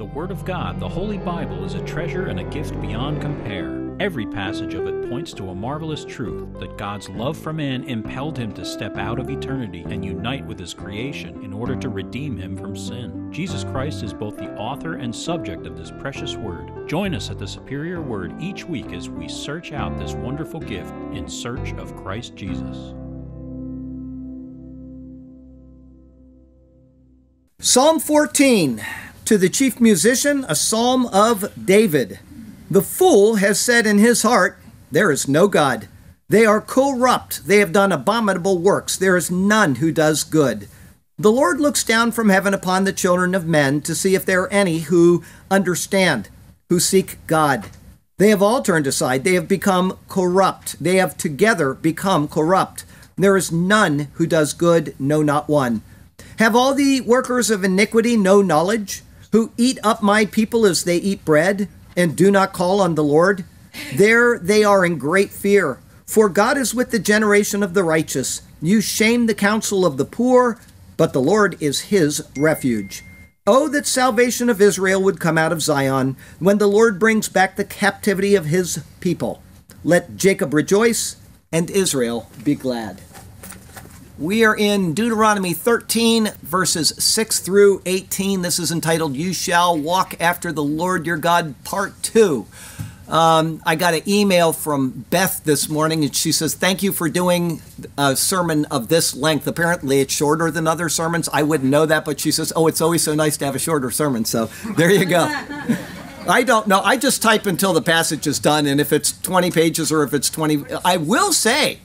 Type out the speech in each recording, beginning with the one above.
The Word of God, the Holy Bible, is a treasure and a gift beyond compare. Every passage of it points to a marvelous truth that God's love for man impelled him to step out of eternity and unite with his creation in order to redeem him from sin. Jesus Christ is both the author and subject of this precious word. Join us at the Superior Word each week as we search out this wonderful gift in search of Christ Jesus. Psalm 14 To the chief musician, a psalm of David. The fool has said in his heart, There is no God. They are corrupt. They have done abominable works. There is none who does good. The Lord looks down from heaven upon the children of men to see if there are any who understand, who seek God. They have all turned aside. They have become corrupt. They have together become corrupt. There is none who does good, no, not one. Have all the workers of iniquity no knowledge, who eat up my people as they eat bread? and do not call on the Lord, there they are in great fear. For God is with the generation of the righteous. You shame the counsel of the poor, but the Lord is his refuge. Oh, that salvation of Israel would come out of Zion when the Lord brings back the captivity of his people. Let Jacob rejoice and Israel be glad. We are in Deuteronomy 13, verses 6 through 18. This is entitled, You Shall Walk After the Lord Your God, Part 2. Um, I got an email from Beth this morning, and she says, Thank you for doing a sermon of this length. Apparently, it's shorter than other sermons. I wouldn't know that, but she says, Oh, it's always so nice to have a shorter sermon. So there you go. I don't know. I just type until the passage is done, and if it's 20 pages or if it's 20, I will say,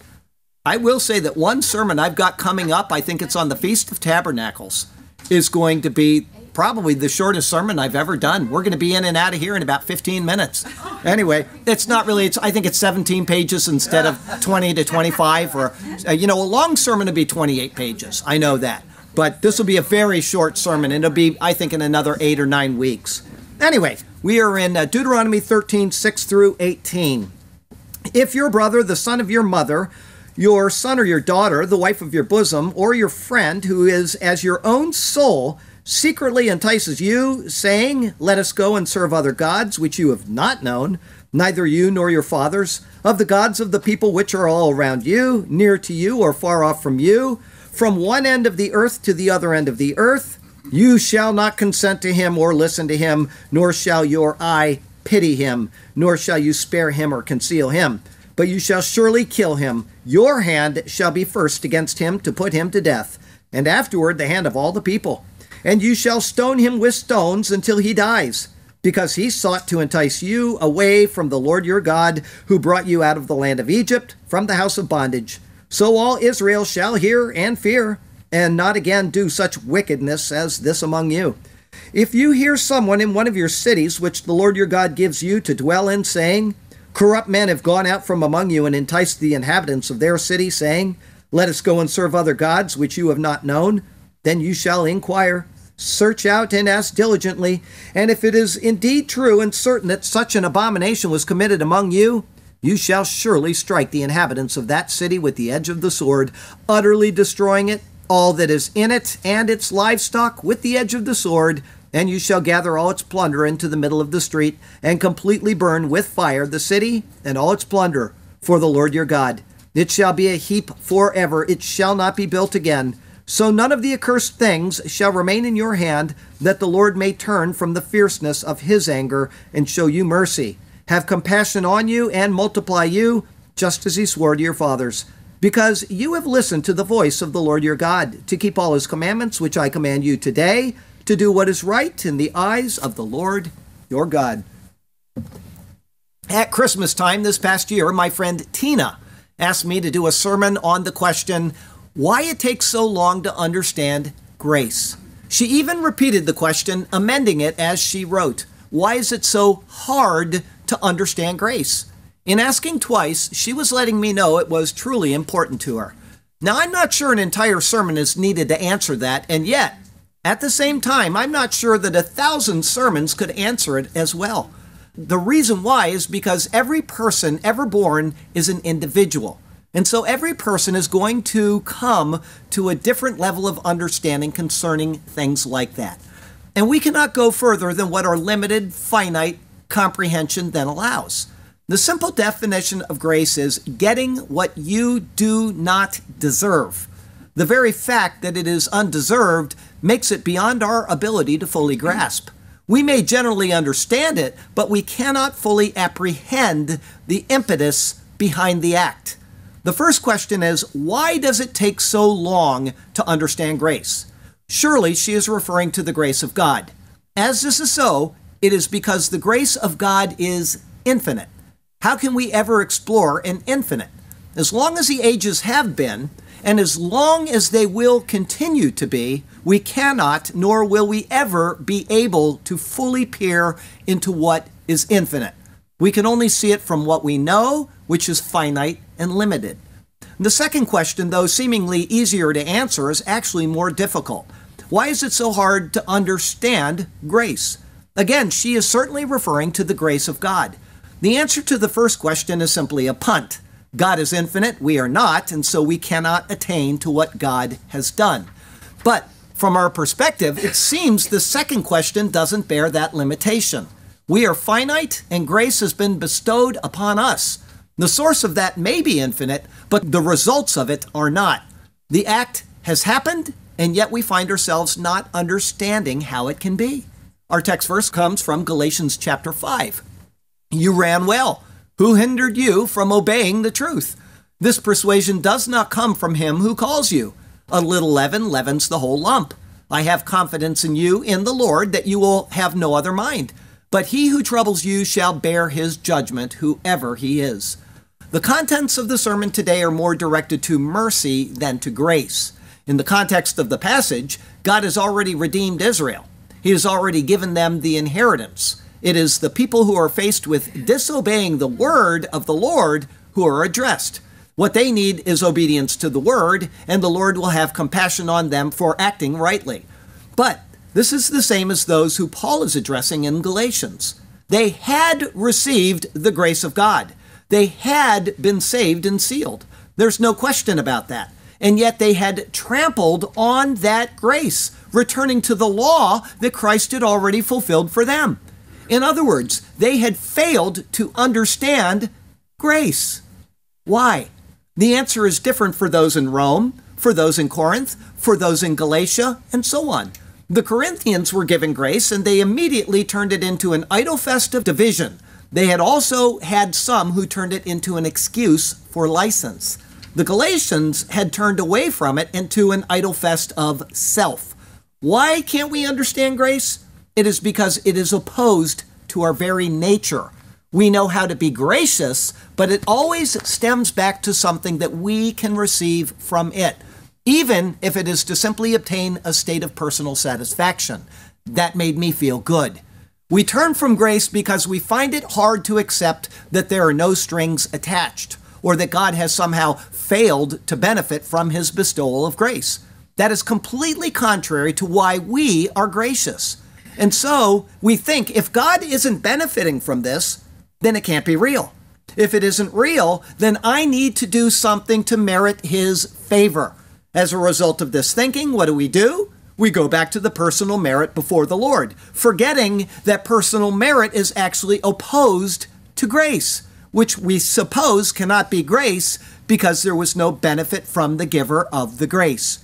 I will say that one sermon I've got coming up, I think it's on the Feast of Tabernacles, is going to be probably the shortest sermon I've ever done. We're going to be in and out of here in about 15 minutes. Anyway, it's not really, it's, I think it's 17 pages instead of 20 to 25, or, uh, you know, a long sermon would be 28 pages. I know that. But this will be a very short sermon, and it'll be, I think, in another eight or nine weeks. Anyway, we are in uh, Deuteronomy 13, 6 through 18. If your brother, the son of your mother, your son or your daughter, the wife of your bosom, or your friend who is as your own soul, secretly entices you, saying, Let us go and serve other gods which you have not known, neither you nor your fathers, of the gods of the people which are all around you, near to you or far off from you, from one end of the earth to the other end of the earth, you shall not consent to him or listen to him, nor shall your eye pity him, nor shall you spare him or conceal him but you shall surely kill him. Your hand shall be first against him to put him to death, and afterward the hand of all the people. And you shall stone him with stones until he dies, because he sought to entice you away from the Lord your God, who brought you out of the land of Egypt, from the house of bondage. So all Israel shall hear and fear, and not again do such wickedness as this among you. If you hear someone in one of your cities, which the Lord your God gives you to dwell in, saying, Corrupt men have gone out from among you and enticed the inhabitants of their city, saying, Let us go and serve other gods which you have not known. Then you shall inquire, search out, and ask diligently. And if it is indeed true and certain that such an abomination was committed among you, you shall surely strike the inhabitants of that city with the edge of the sword, utterly destroying it, all that is in it, and its livestock with the edge of the sword and you shall gather all its plunder into the middle of the street, and completely burn with fire the city and all its plunder for the Lord your God. It shall be a heap forever, it shall not be built again. So none of the accursed things shall remain in your hand, that the Lord may turn from the fierceness of his anger and show you mercy, have compassion on you, and multiply you, just as he swore to your fathers. Because you have listened to the voice of the Lord your God, to keep all his commandments, which I command you today to do what is right in the eyes of the Lord your God. At Christmas time this past year, my friend Tina asked me to do a sermon on the question why it takes so long to understand grace. She even repeated the question, amending it as she wrote, Why is it so hard to understand grace? In asking twice, she was letting me know it was truly important to her. Now, I'm not sure an entire sermon is needed to answer that, and yet, at the same time, I'm not sure that a thousand sermons could answer it as well. The reason why is because every person ever born is an individual. And so every person is going to come to a different level of understanding concerning things like that. and we cannot go further than what our limited, finite comprehension then allows. The simple definition of grace is getting what you do not deserve. The very fact that it is undeserved makes it beyond our ability to fully grasp. We may generally understand it, but we cannot fully apprehend the impetus behind the act. The first question is why does it take so long to understand grace? Surely she is referring to the grace of God. As this is so, it is because the grace of God is infinite. How can we ever explore an infinite? As long as the ages have been, and as long as they will continue to be, we cannot nor will we ever be able to fully peer into what is infinite. We can only see it from what we know, which is finite and limited. The second question, though seemingly easier to answer, is actually more difficult. Why is it so hard to understand grace? Again, she is certainly referring to the grace of God. The answer to the first question is simply a punt. God is infinite, we are not, and so we cannot attain to what God has done. But from our perspective, it seems the second question doesn't bear that limitation. We are finite, and grace has been bestowed upon us. The source of that may be infinite, but the results of it are not. The act has happened, and yet we find ourselves not understanding how it can be. Our text verse comes from Galatians chapter 5. You ran well. Who hindered you from obeying the truth? This persuasion does not come from him who calls you. A little leaven leavens the whole lump. I have confidence in you in the Lord that you will have no other mind. But he who troubles you shall bear his judgment, whoever he is. The contents of the sermon today are more directed to mercy than to grace. In the context of the passage, God has already redeemed Israel. He has already given them the inheritance. It is the people who are faced with disobeying the word of the Lord who are addressed. What they need is obedience to the word, and the Lord will have compassion on them for acting rightly. But this is the same as those who Paul is addressing in Galatians. They had received the grace of God. They had been saved and sealed. There's no question about that and yet they had trampled on that grace, returning to the law that Christ had already fulfilled for them. In other words, they had failed to understand grace. Why? The answer is different for those in Rome, for those in Corinth, for those in Galatia, and so on. The Corinthians were given grace and they immediately turned it into an idol fest of division. They had also had some who turned it into an excuse for license. The Galatians had turned away from it into an idol fest of self. Why can't we understand grace? It is because it is opposed to our very nature. We know how to be gracious, but it always stems back to something that we can receive from it, even if it is to simply obtain a state of personal satisfaction. That made me feel good. We turn from grace because we find it hard to accept that there are no strings attached or that God has somehow failed to benefit from his bestowal of grace. That is completely contrary to why we are gracious. And so we think if God isn't benefiting from this, then it can't be real. If it isn't real, then I need to do something to merit his favor. As a result of this thinking, what do we do? We go back to the personal merit before the Lord, forgetting that personal merit is actually opposed to grace which we suppose cannot be grace because there was no benefit from the giver of the grace.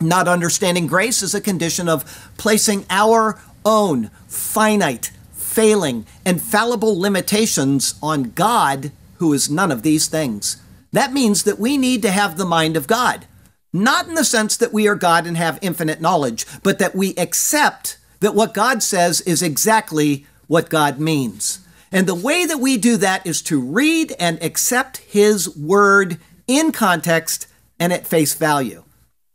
Not understanding grace is a condition of placing our own finite, failing, and fallible limitations on God, who is none of these things. That means that we need to have the mind of God. Not in the sense that we are God and have infinite knowledge, but that we accept that what God says is exactly what God means. And the way that we do that is to read and accept His Word in context and at face value.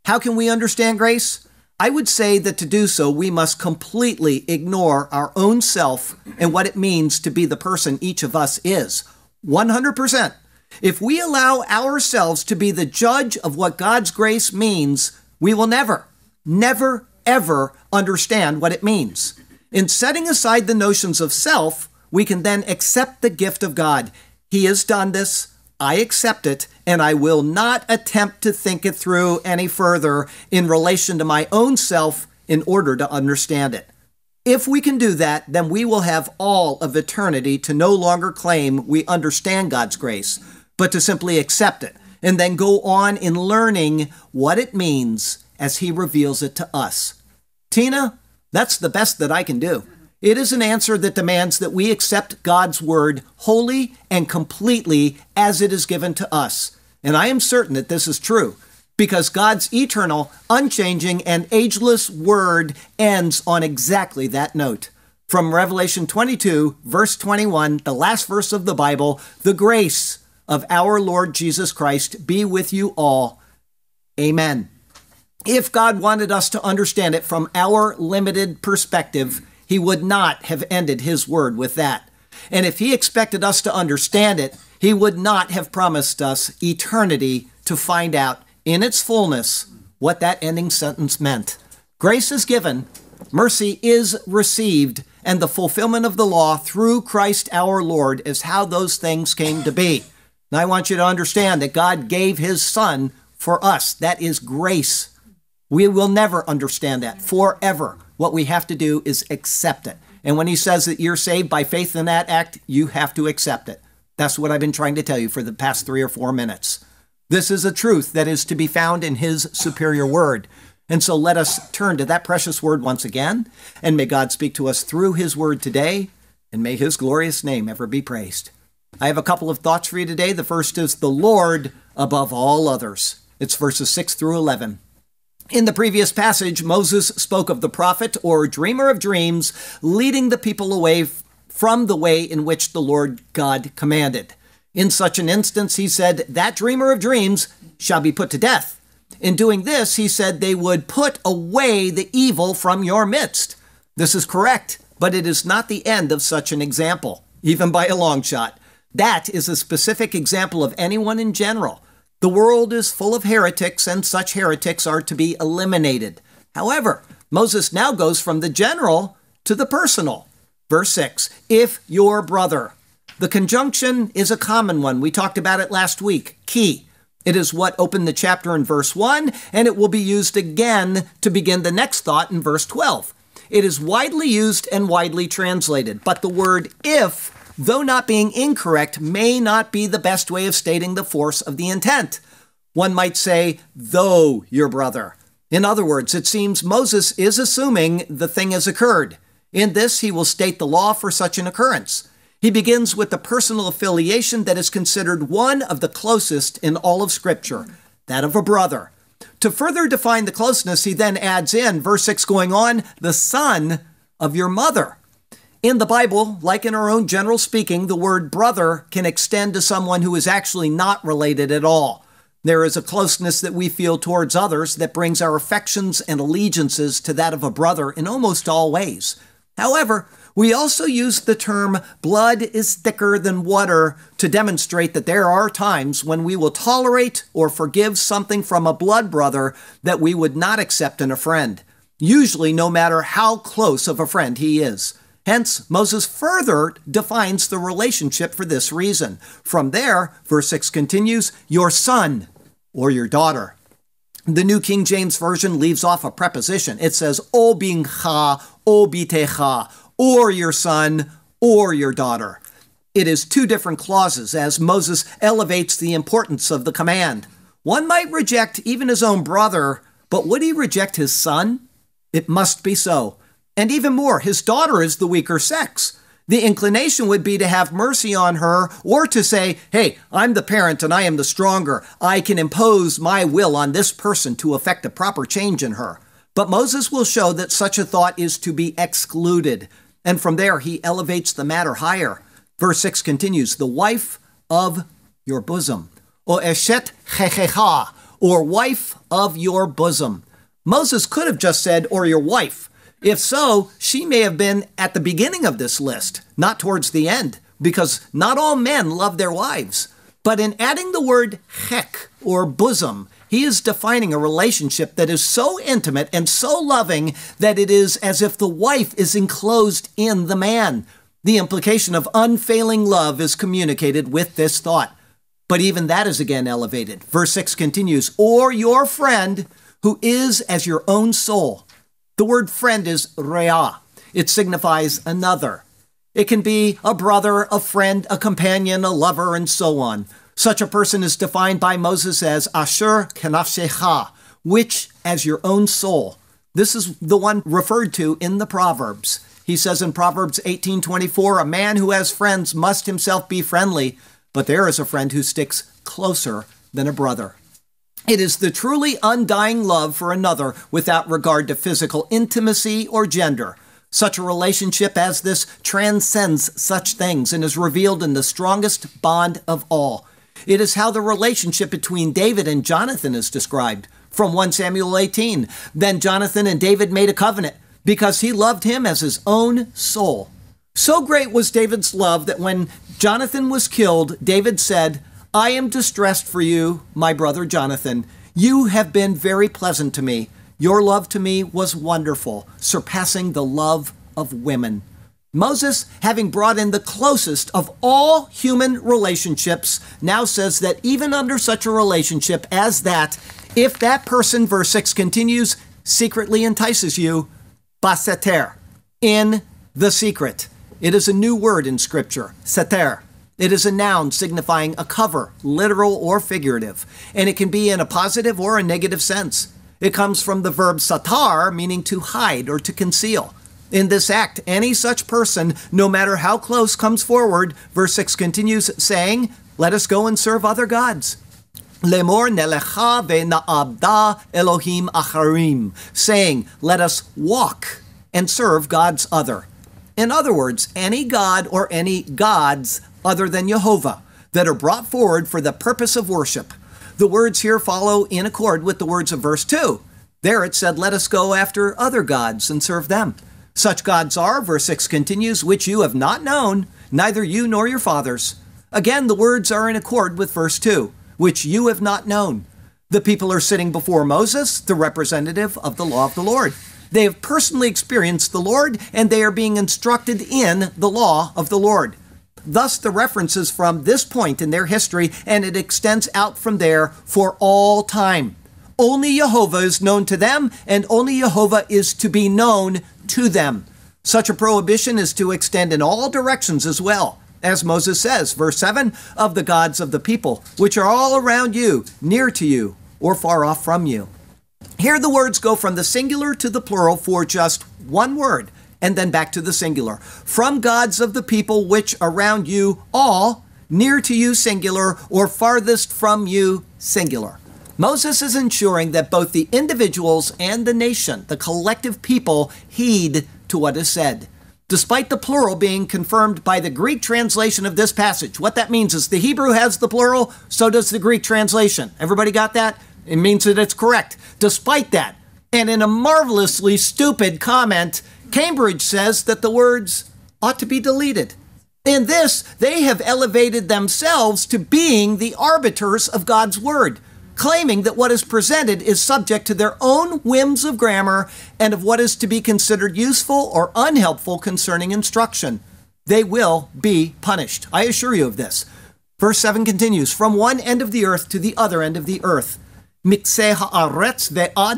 How can we understand grace? I would say that to do so, we must completely ignore our own self and what it means to be the person each of us is. 100%. If we allow ourselves to be the judge of what God's grace means, we will never, never, ever understand what it means. In setting aside the notions of self, we can then accept the gift of God. He has done this. I accept it, and I will not attempt to think it through any further in relation to my own self in order to understand it. If we can do that, then we will have all of eternity to no longer claim we understand God's grace, but to simply accept it and then go on in learning what it means as He reveals it to us. Tina, that's the best that I can do. It is an answer that demands that we accept God's word wholly and completely as it is given to us. And I am certain that this is true because God's eternal, unchanging, and ageless word ends on exactly that note. From Revelation 22, verse 21, the last verse of the Bible, the grace of our Lord Jesus Christ be with you all. Amen. If God wanted us to understand it from our limited perspective, He would not have ended His word with that. And if He expected us to understand it, He would not have promised us eternity to find out in its fullness what that ending sentence meant. Grace is given, mercy is received, and the fulfillment of the law through Christ our Lord is how those things came to be. Now, I want you to understand that God gave His Son for us. That is grace. We will never understand that forever. What we have to do is accept it. And when He says that you're saved by faith in that act, you have to accept it. That's what I've been trying to tell you for the past three or four minutes. This is a truth that is to be found in His superior word. And so let us turn to that precious word once again, and may God speak to us through His word today, and may His glorious name ever be praised. I have a couple of thoughts for you today. The first is the Lord above all others. It's verses 6 through 11. In the previous passage, Moses spoke of the prophet or dreamer of dreams leading the people away from the way in which the Lord God commanded. In such an instance, he said, That dreamer of dreams shall be put to death. In doing this, he said they would put away the evil from your midst. This is correct, but it is not the end of such an example, even by a long shot. That is a specific example of anyone in general. The world is full of heretics, and such heretics are to be eliminated. However, Moses now goes from the general to the personal. Verse 6 If your brother, the conjunction is a common one. We talked about it last week. Ki. It is what opened the chapter in verse 1, and it will be used again to begin the next thought in verse 12. It is widely used and widely translated, but the word if, though not being incorrect, may not be the best way of stating the force of the intent. One might say, though your brother. In other words, it seems Moses is assuming the thing has occurred. In this, he will state the law for such an occurrence. He begins with the personal affiliation that is considered one of the closest in all of Scripture, that of a brother. To further define the closeness, he then adds in, verse 6 going on, the son of your mother. In the Bible, like in our own general speaking, the word brother can extend to someone who is actually not related at all. There is a closeness that we feel towards others that brings our affections and allegiances to that of a brother in almost all ways. However, we also use the term blood is thicker than water to demonstrate that there are times when we will tolerate or forgive something from a blood brother that we would not accept in a friend, usually no matter how close of a friend he is. Hence, Moses further defines the relationship for this reason. From there, verse 6 continues, your son or your daughter. The New King James Version leaves off a preposition. It says, obincha, obitecha, or your son or your daughter. It is two different clauses as Moses elevates the importance of the command. One might reject even his own brother, but would he reject his son? It must be so. And even more, his daughter is the weaker sex. The inclination would be to have mercy on her or to say, hey, I'm the parent and I am the stronger. I can impose my will on this person to effect a proper change in her. But Moses will show that such a thought is to be excluded. And from there, he elevates the matter higher. Verse 6 continues The wife of your bosom, o eshet chechecha, or wife of your bosom. Moses could have just said, or your wife. If so, she may have been at the beginning of this list, not towards the end, because not all men love their wives. But in adding the word hek, or bosom, he is defining a relationship that is so intimate and so loving that it is as if the wife is enclosed in the man. The implication of unfailing love is communicated with this thought. But even that is again elevated. Verse 6 continues, or your friend who is as your own soul. The word friend is rea. it signifies another. It can be a brother, a friend, a companion, a lover, and so on. Such a person is defined by Moses as Asher Kenafshecha, which as your own soul. This is the one referred to in the Proverbs. He says in Proverbs 18:24, a man who has friends must himself be friendly, but there is a friend who sticks closer than a brother. It is the truly undying love for another without regard to physical intimacy or gender. Such a relationship as this transcends such things and is revealed in the strongest bond of all. It is how the relationship between David and Jonathan is described from 1 Samuel 18. Then Jonathan and David made a covenant because he loved him as his own soul. So great was David's love that when Jonathan was killed, David said, I am distressed for you, my brother Jonathan. You have been very pleasant to me. Your love to me was wonderful, surpassing the love of women. Moses, having brought in the closest of all human relationships, now says that even under such a relationship as that, if that person, verse 6 continues, secretly entices you, baseter, in the secret. It is a new word in Scripture, seter. It is a noun signifying a cover, literal or figurative, and it can be in a positive or a negative sense. It comes from the verb satar, meaning to hide or to conceal. In this act, any such person, no matter how close, comes forward. Verse 6 continues saying, Let us go and serve other gods. Lemor nelecha ve'na'abda Elohim acharim, saying, Let us walk and serve gods other. In other words, any god or any gods other than Jehovah that are brought forward for the purpose of worship. The words here follow in accord with the words of verse 2. There it said, Let us go after other gods and serve them. Such gods are, verse 6 continues, which you have not known, neither you nor your fathers. Again, the words are in accord with verse 2 which you have not known. The people are sitting before Moses, the representative of the law of the Lord. They have personally experienced the Lord, and they are being instructed in the law of the Lord. Thus, the references from this point in their history, and it extends out from there for all time. Only Jehovah is known to them, and only Jehovah is to be known to them. Such a prohibition is to extend in all directions as well as Moses says, verse 7 of the gods of the people, which are all around you, near to you, or far off from you. Here the words go from the singular to the plural for just one word, and then back to the singular. From gods of the people which around you, all, near to you, singular, or farthest from you, singular. Moses is ensuring that both the individuals and the nation, the collective people, heed to what is said despite the plural being confirmed by the Greek translation of this passage. What that means is the Hebrew has the plural, so does the Greek translation. Everybody got that? It means that it's correct. Despite that, and in a marvelously stupid comment, Cambridge says that the words ought to be deleted. In this, they have elevated themselves to being the arbiters of God's word claiming that what is presented is subject to their own whims of grammar and of what is to be considered useful or unhelpful concerning instruction. They will be punished. I assure you of this. Verse 7 continues From one end of the earth to the other end of the earth. Ha'aretz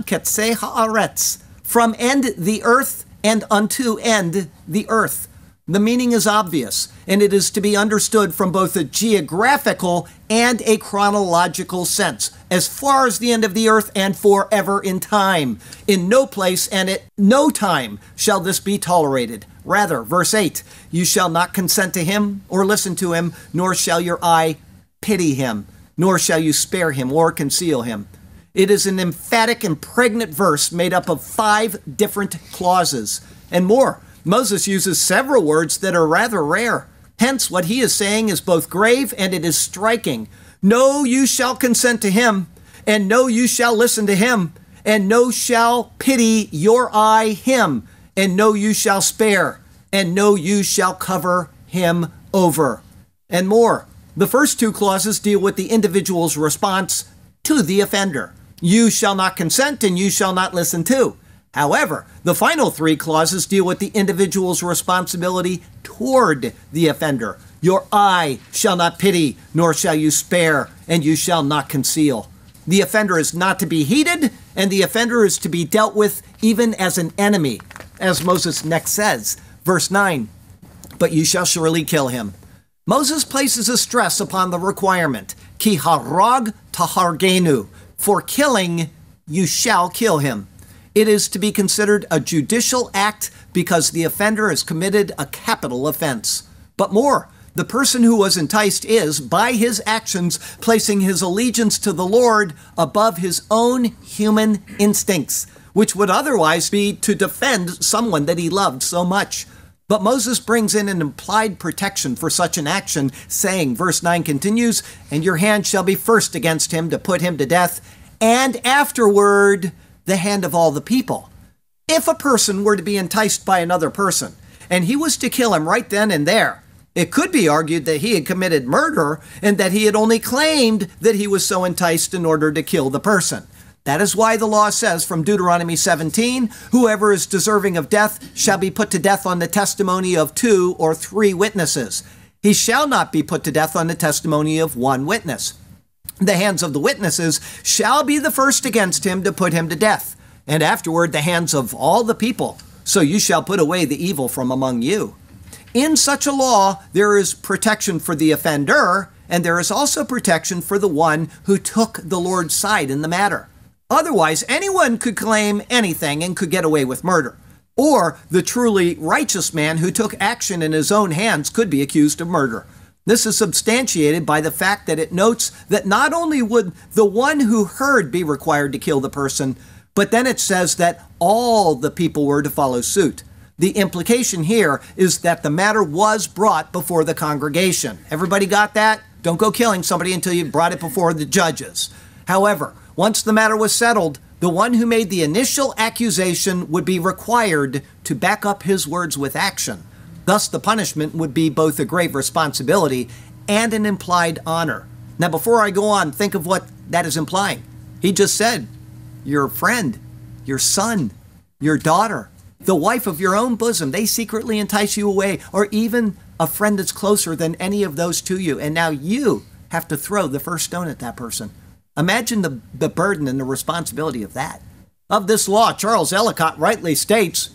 ketse ha'aretz. From end the earth and unto end the earth. The meaning is obvious, and it is to be understood from both a geographical and a chronological sense, as far as the end of the earth and forever in time. In no place and at no time shall this be tolerated. Rather, verse 8, you shall not consent to him or listen to him, nor shall your eye pity him, nor shall you spare him or conceal him. It is an emphatic and pregnant verse made up of five different clauses and more Moses uses several words that are rather rare. Hence, what he is saying is both grave and it is striking. No, you shall consent to him, and no, you shall listen to him, and no shall pity your eye him, and no, you shall spare, and no, you shall cover him over. And more. The first two clauses deal with the individual's response to the offender. You shall not consent, and you shall not listen to. However, the final three clauses deal with the individual's responsibility toward the offender. Your eye shall not pity, nor shall you spare, and you shall not conceal. The offender is not to be heeded, and the offender is to be dealt with even as an enemy. as Moses next says. Verse 9, but you shall surely kill him. Moses places a stress upon the requirement, ki harag for killing, you shall kill him. It is to be considered a judicial act because the offender has committed a capital offense. But more, the person who was enticed is, by his actions, placing his allegiance to the Lord above his own human instincts, which would otherwise be to defend someone that he loved so much. But Moses brings in an implied protection for such an action, saying, verse 9 continues, And your hand shall be first against him to put him to death, and afterward the hand of all the people. If a person were to be enticed by another person, and he was to kill him right then and there, it could be argued that he had committed murder and that he had only claimed that he was so enticed in order to kill the person. That is why the law says from Deuteronomy 17 whoever is deserving of death shall be put to death on the testimony of two or three witnesses. He shall not be put to death on the testimony of one witness. The hands of the witnesses shall be the first against him to put him to death, and afterward the hands of all the people. So you shall put away the evil from among you. In such a law, there is protection for the offender, and there is also protection for the one who took the Lord's side in the matter. Otherwise, anyone could claim anything and could get away with murder. Or the truly righteous man who took action in his own hands could be accused of murder. This is substantiated by the fact that it notes that not only would the one who heard be required to kill the person, but then it says that all the people were to follow suit. The implication here is that the matter was brought before the congregation. Everybody got that? Don't go killing somebody until you brought it before the judges. However, once the matter was settled, the one who made the initial accusation would be required to back up his words with action. Thus, the punishment would be both a grave responsibility and an implied honor. Now, before I go on, think of what that is implying. He just said, Your friend, your son, your daughter, the wife of your own bosom, they secretly entice you away, or even a friend that's closer than any of those to you. And now you have to throw the first stone at that person. Imagine the, the burden and the responsibility of that. Of this law, Charles Ellicott rightly states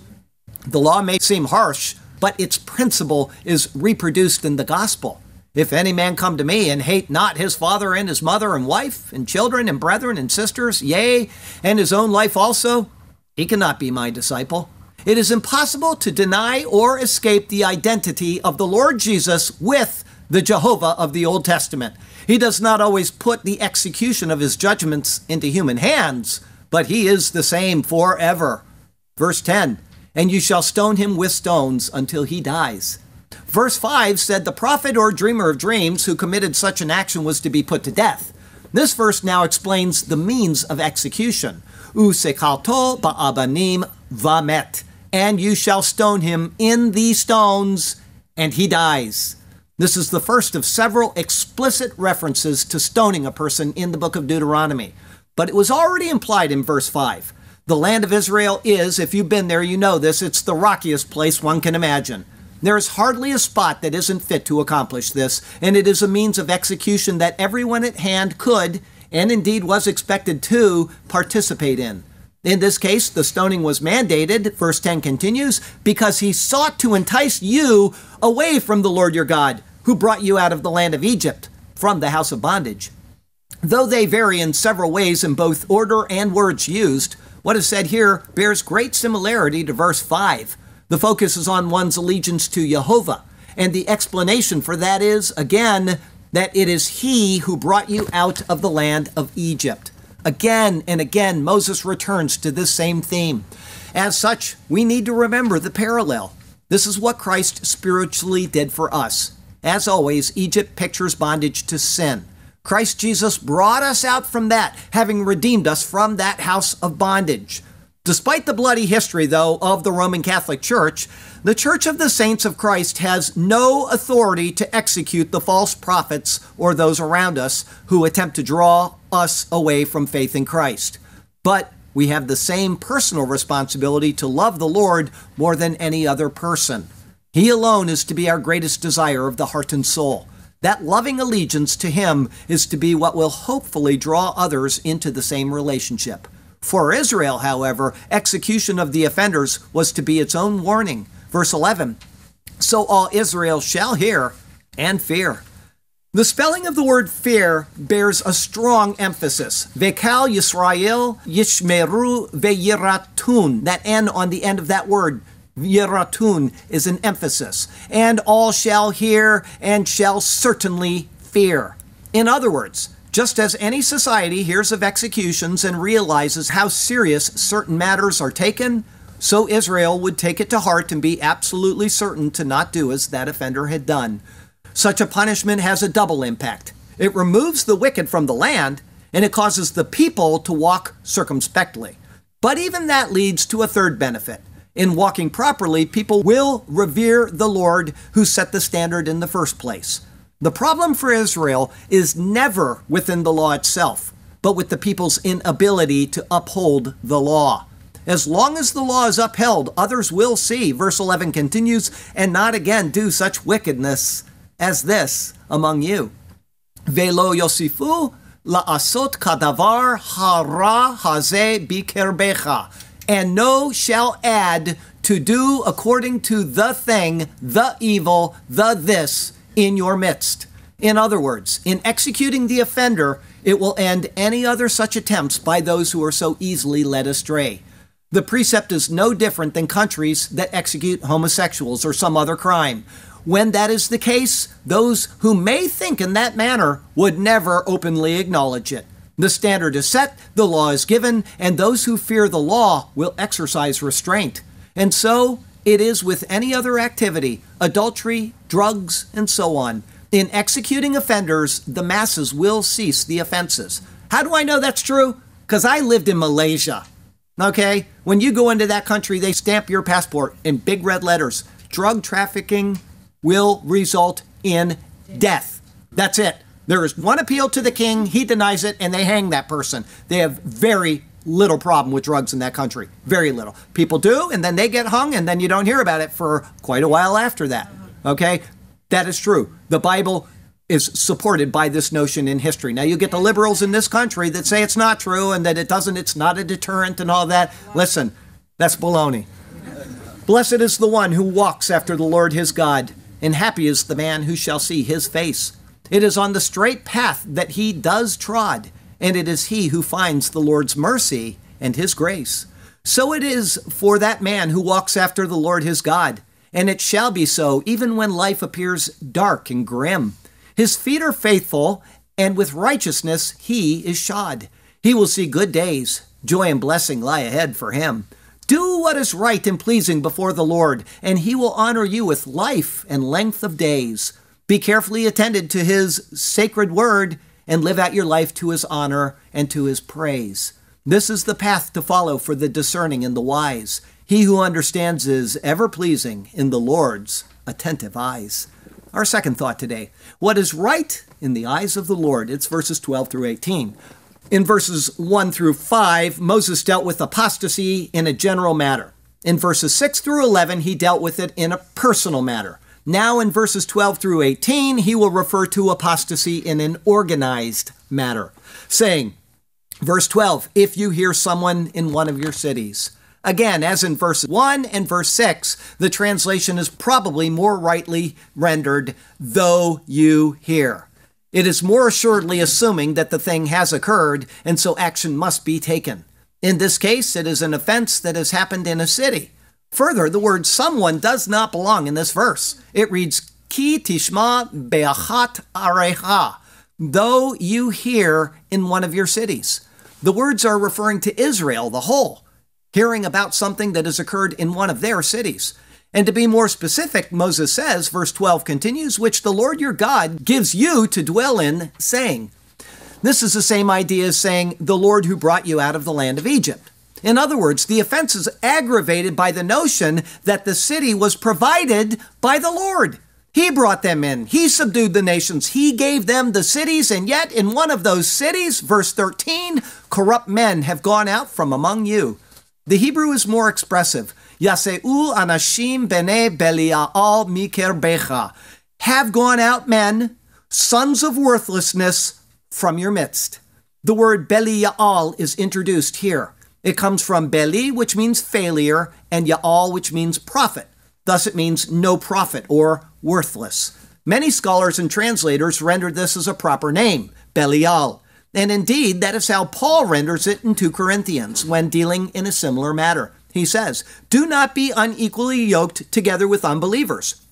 the law may seem harsh, but its principle is reproduced in the gospel. If any man come to me and hate not his father and his mother and wife and children and brethren and sisters, yea, and his own life also, he cannot be my disciple. It is impossible to deny or escape the identity of the Lord Jesus with the Jehovah of the Old Testament. He does not always put the execution of his judgments into human hands, but he is the same forever. Verse 10 And you shall stone him with stones until he dies. Verse 5 said the prophet or dreamer of dreams who committed such an action was to be put to death. This verse now explains the means of execution. Usekalto ba'abanim vamet. And you shall stone him in these stones, and he dies. This is the first of several explicit references to stoning a person in the book of Deuteronomy. But it was already implied in verse 5. The land of Israel is, if you've been there, you know this, it's the rockiest place one can imagine. There is hardly a spot that isn't fit to accomplish this, and it is a means of execution that everyone at hand could, and indeed was expected to, participate in. In this case, the stoning was mandated, verse 10 continues, because he sought to entice you away from the Lord your God, who brought you out of the land of Egypt from the house of bondage. Though they vary in several ways in both order and words used, what is said here bears great similarity to verse 5. The focus is on one's allegiance to Jehovah, and the explanation for that is, again, that it is He who brought you out of the land of Egypt. Again and again, Moses returns to this same theme. As such, we need to remember the parallel. This is what Christ spiritually did for us. As always, Egypt pictures bondage to sin. Christ Jesus brought us out from that, having redeemed us from that house of bondage. Despite the bloody history, though, of the Roman Catholic Church, the Church of the Saints of Christ has no authority to execute the false prophets or those around us who attempt to draw us away from faith in Christ. But we have the same personal responsibility to love the Lord more than any other person. He alone is to be our greatest desire of the heart and soul. That loving allegiance to Him is to be what will hopefully draw others into the same relationship. For Israel, however, execution of the offenders was to be its own warning. Verse 11 So all Israel shall hear and fear. The spelling of the word fear bears a strong emphasis. Vekal Yisrael Yishmeru Veyiratun. That N on the end of that word, Yiratun, is an emphasis. And all shall hear and shall certainly fear. In other words, just as any society hears of executions and realizes how serious certain matters are taken, so Israel would take it to heart and be absolutely certain to not do as that offender had done. Such a punishment has a double impact. It removes the wicked from the land, and it causes the people to walk circumspectly. But even that leads to a third benefit. In walking properly, people will revere the Lord who set the standard in the first place. The problem for Israel is never within the law itself, but with the people's inability to uphold the law. As long as the law is upheld, others will see, verse 11 continues, and not again do such wickedness as this among you. Velo Yosifu la'asot kadavar hara haze bikerbecha. And no shall add to do according to the thing, the evil, the this in your midst. In other words, in executing the offender, it will end any other such attempts by those who are so easily led astray. The precept is no different than countries that execute homosexuals or some other crime. When that is the case, those who may think in that manner would never openly acknowledge it. The standard is set, the law is given, and those who fear the law will exercise restraint. And so it is with any other activity adultery, drugs, and so on. In executing offenders, the masses will cease the offenses. How do I know that's true? Because I lived in Malaysia. Okay? When you go into that country, they stamp your passport in big red letters drug trafficking will result in death. That's it. There is one appeal to the king, he denies it, and they hang that person. They have very little problem with drugs in that country. Very little. People do, and then they get hung, and then you don't hear about it for quite a while after that. Okay? That is true. The Bible is supported by this notion in history. Now, you get the liberals in this country that say it's not true and that it doesn't, it's not a deterrent and all that. Listen, that's baloney. Blessed is the one who walks after the Lord his God and happy is the man who shall see his face. It is on the straight path that he does trod, and it is he who finds the Lord's mercy and his grace. So it is for that man who walks after the Lord his God, and it shall be so even when life appears dark and grim. His feet are faithful, and with righteousness he is shod. He will see good days. Joy and blessing lie ahead for him. Do what is right and pleasing before the Lord, and he will honor you with life and length of days. Be carefully attended to his sacred word and live out your life to his honor and to his praise. This is the path to follow for the discerning and the wise. He who understands is ever pleasing in the Lord's attentive eyes. Our second thought today what is right in the eyes of the Lord? It's verses 12 through 18. In verses 1 through 5, Moses dealt with apostasy in a general matter. In verses 6 through 11, he dealt with it in a personal matter. Now, in verses 12 through 18, he will refer to apostasy in an organized manner, saying, verse 12, if you hear someone in one of your cities. Again, as in verse 1 and verse 6, the translation is probably more rightly rendered, though you hear. It is more assuredly assuming that the thing has occurred, and so action must be taken. In this case, it is an offense that has happened in a city. Further, the word someone does not belong in this verse. It reads, Ki tishma be'achat arecha, though you hear in one of your cities. The words are referring to Israel, the whole, hearing about something that has occurred in one of their cities. And to be more specific, Moses says, verse 12 continues, which the Lord your God gives you to dwell in, saying. This is the same idea as saying, the Lord who brought you out of the land of Egypt. In other words, the offense is aggravated by the notion that the city was provided by the Lord. He brought them in. He subdued the nations. He gave them the cities. And yet, in one of those cities, verse 13, corrupt men have gone out from among you. The Hebrew is more expressive. Yaseu anashim bene Belial mikerbecha. Have gone out men, sons of worthlessness, from your midst. The word Belial is introduced here. It comes from Beli, which means failure, and Yaal, which means profit. Thus, it means no profit or worthless. Many scholars and translators rendered this as a proper name, Belial. And indeed, that is how Paul renders it in 2 Corinthians when dealing in a similar matter. He says, Do not be unequally yoked together with unbelievers.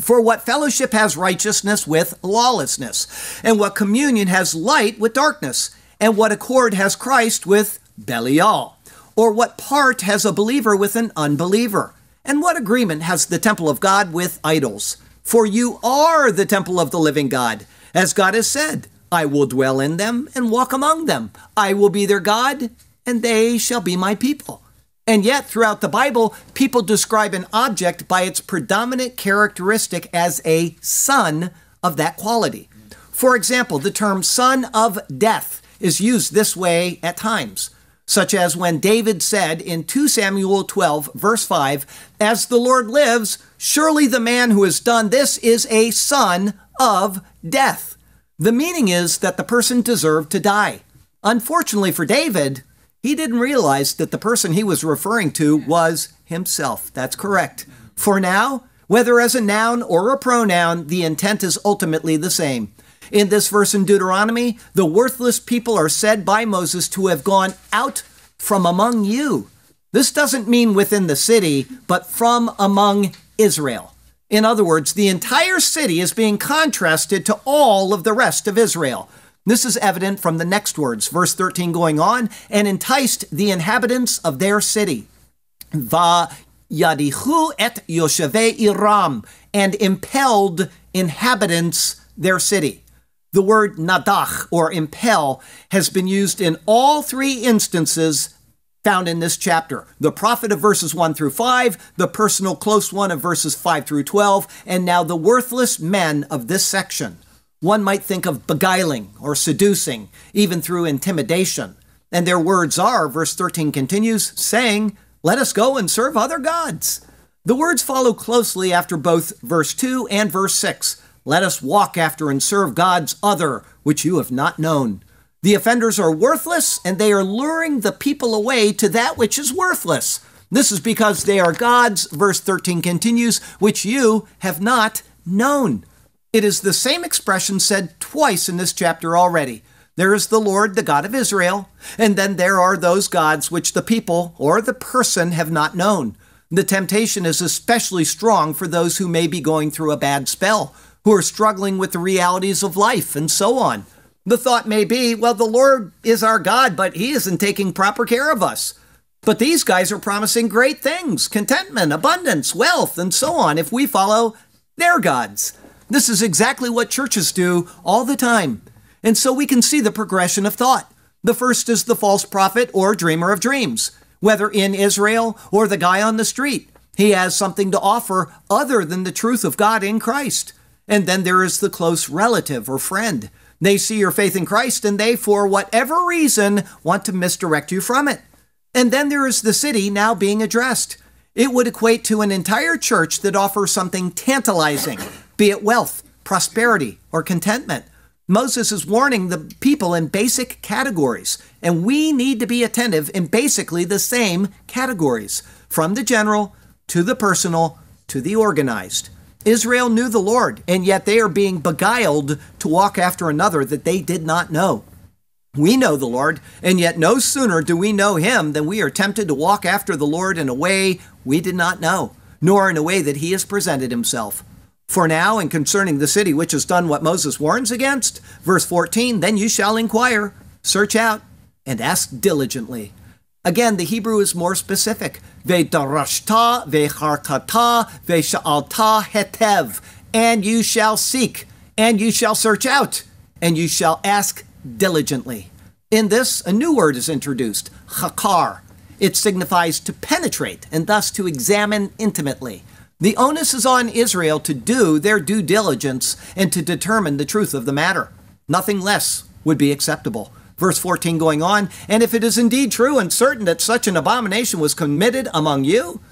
For what fellowship has righteousness with lawlessness? And what communion has light with darkness? And what accord has Christ with Belial? Or what part has a believer with an unbeliever? And what agreement has the temple of God with idols? For you are the temple of the living God. As God has said, I will dwell in them and walk among them. I will be their God, and they shall be my people. And yet, throughout the Bible, people describe an object by its predominant characteristic as a son of that quality. For example, the term son of death is used this way at times such as when David said in 2 Samuel 12, verse 5, As the Lord lives, surely the man who has done this is a son of death. The meaning is that the person deserved to die. Unfortunately for David, he didn't realize that the person he was referring to was himself. That's correct. For now, whether as a noun or a pronoun, the intent is ultimately the same. In this verse in Deuteronomy, the worthless people are said by Moses to have gone out from among you. This doesn't mean within the city, but from among Israel. In other words, the entire city is being contrasted to all of the rest of Israel. This is evident from the next words, verse 13 going on, and enticed the inhabitants of their city. Va yadichu et yosheve iram, and impelled inhabitants their city. The word nadach or impel has been used in all three instances found in this chapter the prophet of verses 1 through 5, the personal close one of verses 5 through 12, and now the worthless men of this section. One might think of beguiling or seducing, even through intimidation. And their words are, verse 13 continues, saying, Let us go and serve other gods. The words follow closely after both verse 2 and verse 6. Let us walk after and serve gods other, which you have not known. The offenders are worthless, and they are luring the people away to that which is worthless. This is because they are gods, verse 13 continues, which you have not known. It is the same expression said twice in this chapter already. There is the Lord, the God of Israel, and then there are those gods which the people or the person have not known. The temptation is especially strong for those who may be going through a bad spell who are struggling with the realities of life and so on. The thought may be, well, the Lord is our God, but He isn't taking proper care of us. But these guys are promising great things contentment, abundance, wealth, and so on if we follow their gods. This is exactly what churches do all the time. And so we can see the progression of thought. The first is the false prophet or dreamer of dreams, whether in Israel or the guy on the street. He has something to offer other than the truth of God in Christ. And then there is the close relative or friend. They see your faith in Christ and they, for whatever reason, want to misdirect you from it. And then there is the city now being addressed. It would equate to an entire church that offers something tantalizing, be it wealth, prosperity, or contentment. Moses is warning the people in basic categories, and we need to be attentive in basically the same categories from the general to the personal to the organized. Israel knew the Lord, and yet they are being beguiled to walk after another that they did not know. We know the Lord, and yet no sooner do we know him than we are tempted to walk after the Lord in a way we did not know, nor in a way that he has presented himself. For now, and concerning the city which has done what Moses warns against, verse 14, then you shall inquire, search out, and ask diligently. Again, the Hebrew is more specific. Ve'darashta, ve'charkata, ve'sha'alta hetev. And you shall seek, and you shall search out, and you shall ask diligently. In this, a new word is introduced, chakar. It signifies to penetrate and thus to examine intimately. The onus is on Israel to do their due diligence and to determine the truth of the matter. Nothing less would be acceptable. Verse 14 going on, and if it is indeed true and certain that such an abomination was committed among you,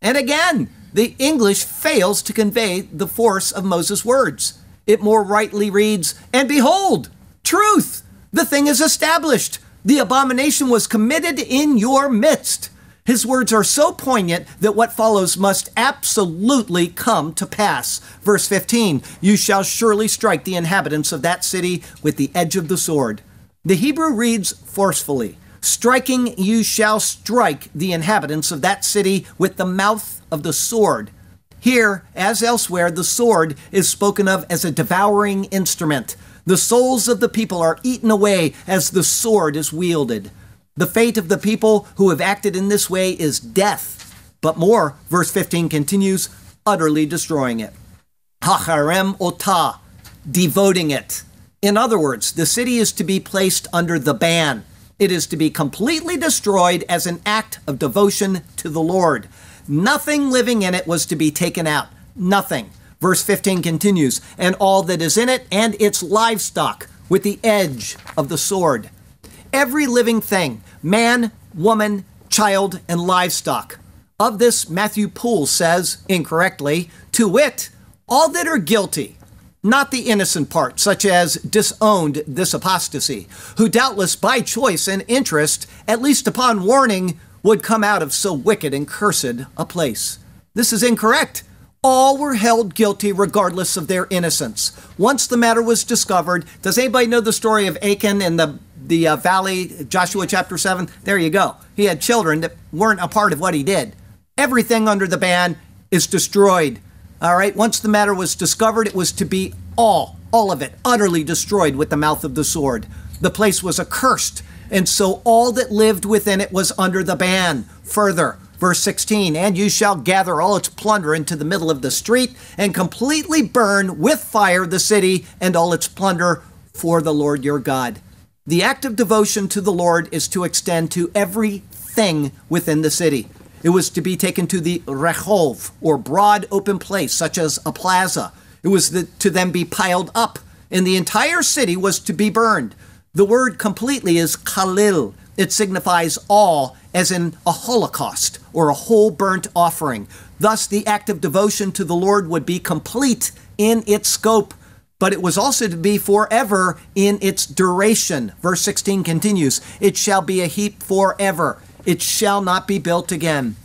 and again, the English fails to convey the force of Moses' words. It more rightly reads, And behold, truth! The thing is established. The abomination was committed in your midst. His words are so poignant that what follows must absolutely come to pass. Verse 15 You shall surely strike the inhabitants of that city with the edge of the sword. The Hebrew reads forcefully Striking, you shall strike the inhabitants of that city with the mouth of the sword. Here, as elsewhere, the sword is spoken of as a devouring instrument. The souls of the people are eaten away as the sword is wielded. The fate of the people who have acted in this way is death. But more, verse 15 continues, utterly destroying it. Hacharem otah, devoting it. In other words, the city is to be placed under the ban. It is to be completely destroyed as an act of devotion to the Lord. Nothing living in it was to be taken out. Nothing. Verse 15 continues, and all that is in it and its livestock with the edge of the sword every living thing man, woman, child, and livestock. Of this, Matthew Poole says, incorrectly, to wit, all that are guilty, not the innocent part, such as disowned this apostasy, who doubtless by choice and interest, at least upon warning, would come out of so wicked and cursed a place. This is incorrect. All were held guilty regardless of their innocence. Once the matter was discovered, does anybody know the story of Achan in the the uh, valley, Joshua chapter 7, there you go. He had children that weren't a part of what he did. Everything under the ban is destroyed. All right, once the matter was discovered, it was to be all, all of it, utterly destroyed with the mouth of the sword. The place was accursed, and so all that lived within it was under the ban. Further, verse 16, and you shall gather all its plunder into the middle of the street and completely burn with fire the city and all its plunder for the Lord your God. The act of devotion to the Lord is to extend to everything within the city. It was to be taken to the rehov, or broad open place, such as a plaza. It was the, to then be piled up, and the entire city was to be burned. The word completely is kalil. It signifies all, as in a holocaust or a whole burnt offering. Thus, the act of devotion to the Lord would be complete in its scope but it was also to be forever in its duration. Verse 16 continues It shall be a heap forever, it shall not be built again.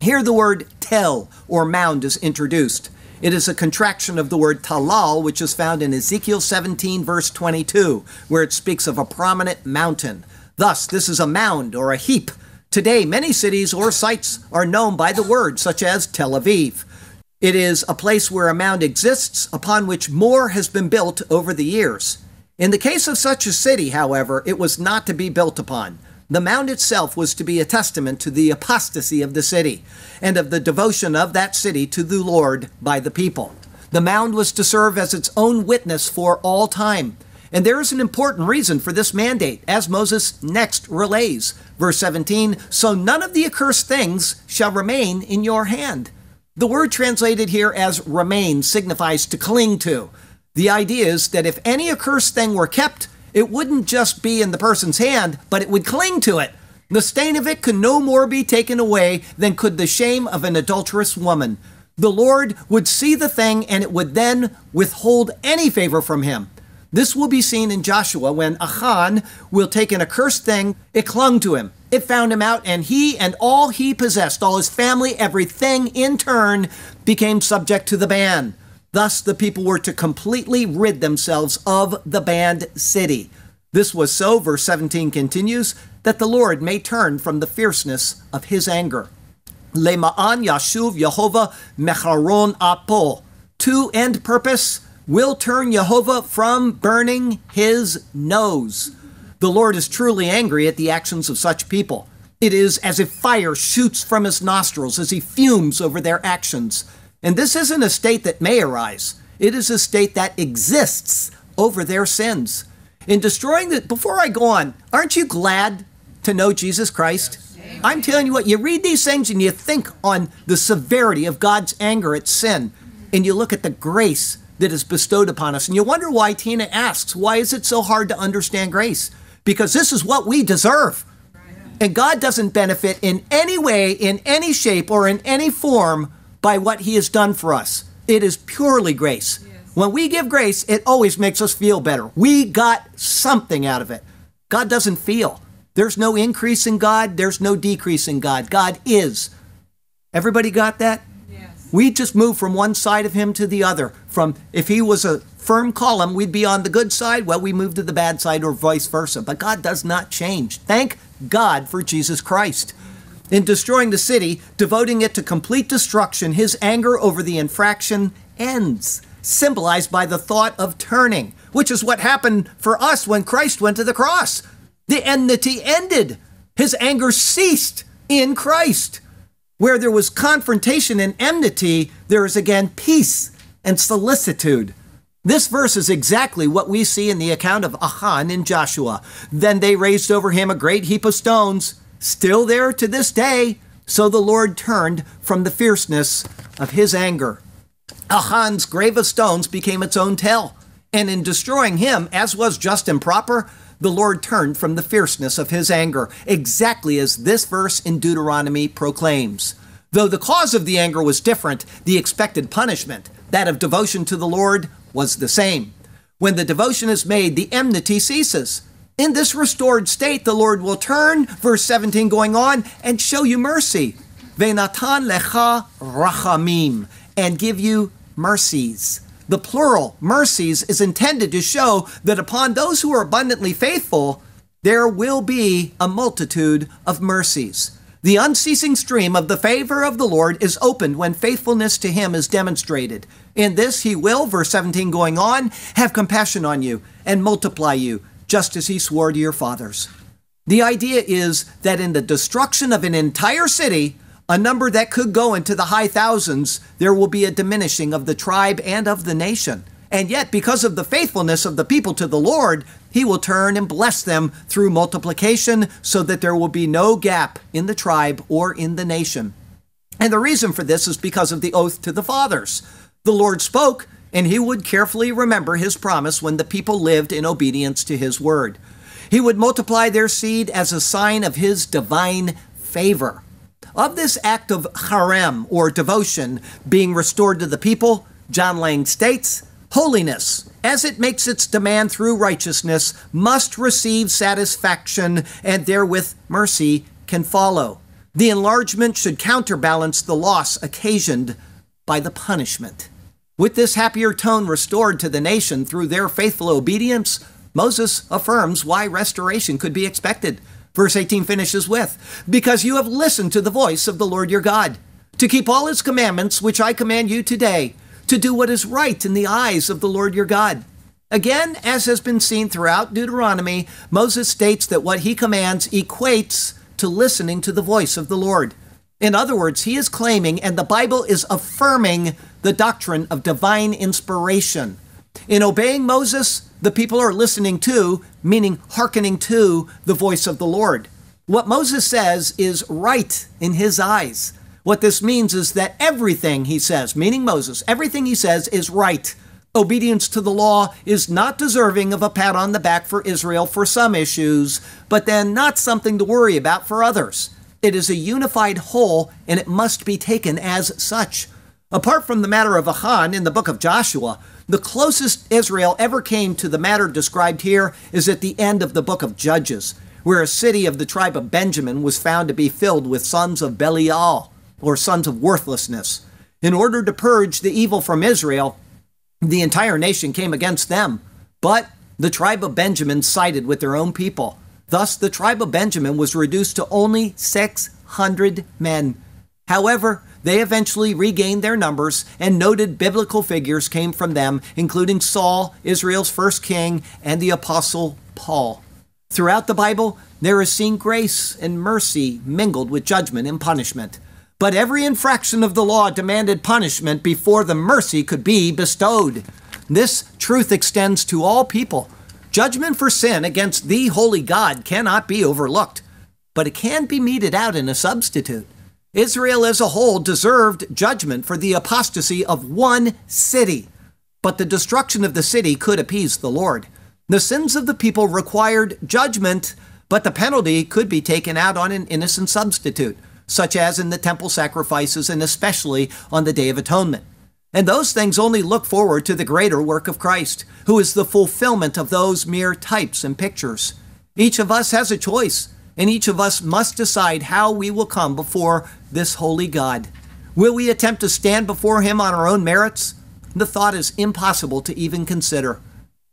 Here the word tel or mound is introduced. It is a contraction of the word talal, which is found in Ezekiel 17, verse 22, where it speaks of a prominent mountain. Thus, this is a mound or a heap. Today, many cities or sites are known by the word, such as Tel Aviv. It is a place where a mound exists upon which more has been built over the years. In the case of such a city, however, it was not to be built upon. The mound itself was to be a testament to the apostasy of the city and of the devotion of that city to the Lord by the people. The mound was to serve as its own witness for all time. And there is an important reason for this mandate, as Moses next relays. Verse 17 So none of the accursed things shall remain in your hand. The word translated here as remain signifies to cling to. The idea is that if any accursed thing were kept, it wouldn't just be in the person's hand, but it would cling to it. The stain of it could no more be taken away than could the shame of an adulterous woman. The Lord would see the thing and it would then withhold any favor from him. This will be seen in Joshua when Achan will take an accursed thing, it clung to him. It found him out, and he and all he possessed, all his family, everything in turn, became subject to the ban. Thus, the people were to completely rid themselves of the banned city. This was so, verse 17 continues, that the Lord may turn from the fierceness of his anger. Lema'an Yashuv Yehovah Mecharon Apo. To end purpose, will turn Jehovah from burning his nose. The Lord is truly angry at the actions of such people. It is as if fire shoots from his nostrils as he fumes over their actions. And this isn't a state that may arise, it is a state that exists over their sins. In destroying the, before I go on, aren't you glad to know Jesus Christ? Yes. I'm telling you what, you read these things and you think on the severity of God's anger at sin, and you look at the grace that is bestowed upon us. And you wonder why Tina asks, why is it so hard to understand grace? because this is what we deserve. And God doesn't benefit in any way, in any shape, or in any form by what He has done for us. It is purely grace. Yes. When we give grace, it always makes us feel better. We got something out of it. God doesn't feel. There's no increase in God, there's no decrease in God. God is. Everybody got that? Yes. We just move from one side of him to the other. From if he was a firm column, we'd be on the good side. Well, we move to the bad side or vice versa. But God does not change. Thank God for Jesus Christ. In destroying the city, devoting it to complete destruction, his anger over the infraction ends, symbolized by the thought of turning, which is what happened for us when Christ went to the cross. The enmity ended. His anger ceased in Christ. Where there was confrontation and enmity, there is again peace and solicitude. This verse is exactly what we see in the account of Achan in Joshua. Then they raised over him a great heap of stones, still there to this day. So the Lord turned from the fierceness of his anger. Achan's grave of stones became its own tel, and in destroying him, as was just and proper, the Lord turned from the fierceness of his anger, exactly as this verse in Deuteronomy proclaims. Though the cause of the anger was different, the expected punishment, that of devotion to the Lord, was the same. When the devotion is made, the enmity ceases. In this restored state, the Lord will turn, verse 17 going on, and show you mercy. Venatan lecha rachamim, and give you mercies. The plural, mercies, is intended to show that upon those who are abundantly faithful, there will be a multitude of mercies. The unceasing stream of the favor of the Lord is opened when faithfulness to Him is demonstrated. In this He will, verse 17 going on, have compassion on you and multiply you, just as He swore to your fathers. The idea is that in the destruction of an entire city, a number that could go into the high thousands, there will be a diminishing of the tribe and of the nation. And yet, because of the faithfulness of the people to the Lord, he will turn and bless them through multiplication so that there will be no gap in the tribe or in the nation. And the reason for this is because of the oath to the fathers. The Lord spoke, and he would carefully remember his promise when the people lived in obedience to his word. He would multiply their seed as a sign of his divine favor. Of this act of herem or devotion being restored to the people, John Lange states, Holiness, as it makes its demand through righteousness, must receive satisfaction, and therewith mercy can follow. The enlargement should counterbalance the loss occasioned by the punishment. With this happier tone restored to the nation through their faithful obedience, Moses affirms why restoration could be expected. Verse 18 finishes with, Because you have listened to the voice of the Lord your God, to keep all his commandments, which I command you today, to do what is right in the eyes of the Lord your God. Again, as has been seen throughout Deuteronomy, Moses states that what he commands equates to listening to the voice of the Lord. In other words, he is claiming, and the Bible is affirming, the doctrine of divine inspiration. In obeying Moses, the people are listening to, meaning hearkening to, the voice of the Lord. What Moses says is right in his eyes. What this means is that everything he says, meaning Moses, everything he says is right. Obedience to the law is not deserving of a pat on the back for Israel for some issues, but then not something to worry about for others. It is a unified whole, and it must be taken as such. Apart from the matter of Achan in the book of Joshua, the closest Israel ever came to the matter described here is at the end of the book of Judges, where a city of the tribe of Benjamin was found to be filled with sons of Belial, or sons of worthlessness. In order to purge the evil from Israel, the entire nation came against them. But the tribe of Benjamin sided with their own people. Thus, the tribe of Benjamin was reduced to only 600 men. However, they eventually regained their numbers, and noted biblical figures came from them, including Saul, Israel's first king, and the apostle Paul. Throughout the Bible, there is seen grace and mercy mingled with judgment and punishment. But every infraction of the law demanded punishment before the mercy could be bestowed. This truth extends to all people. Judgment for sin against the holy God cannot be overlooked, but it can be meted out in a substitute. Israel as a whole deserved judgment for the apostasy of one city, but the destruction of the city could appease the Lord. The sins of the people required judgment, but the penalty could be taken out on an innocent substitute, such as in the temple sacrifices and especially on the Day of Atonement. And those things only look forward to the greater work of Christ, who is the fulfillment of those mere types and pictures. Each of us has a choice. And each of us must decide how we will come before this holy God. Will we attempt to stand before Him on our own merits? The thought is impossible to even consider.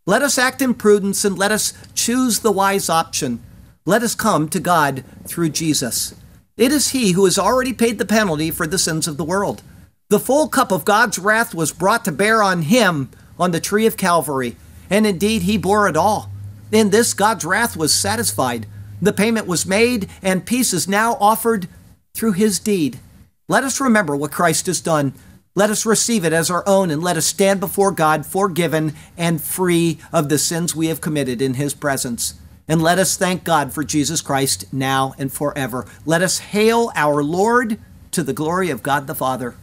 Let us act in prudence and let us choose the wise option. Let us come to God through Jesus. It is He who has already paid the penalty for the sins of the world. The full cup of God's wrath was brought to bear on Him on the tree of Calvary, and indeed He bore it all. In this, God's wrath was satisfied. The payment was made, and peace is now offered through His deed. Let us remember what Christ has done. Let us receive it as our own, and let us stand before God forgiven and free of the sins we have committed in His presence. And let us thank God for Jesus Christ now and forever. Let us hail our Lord to the glory of God the Father.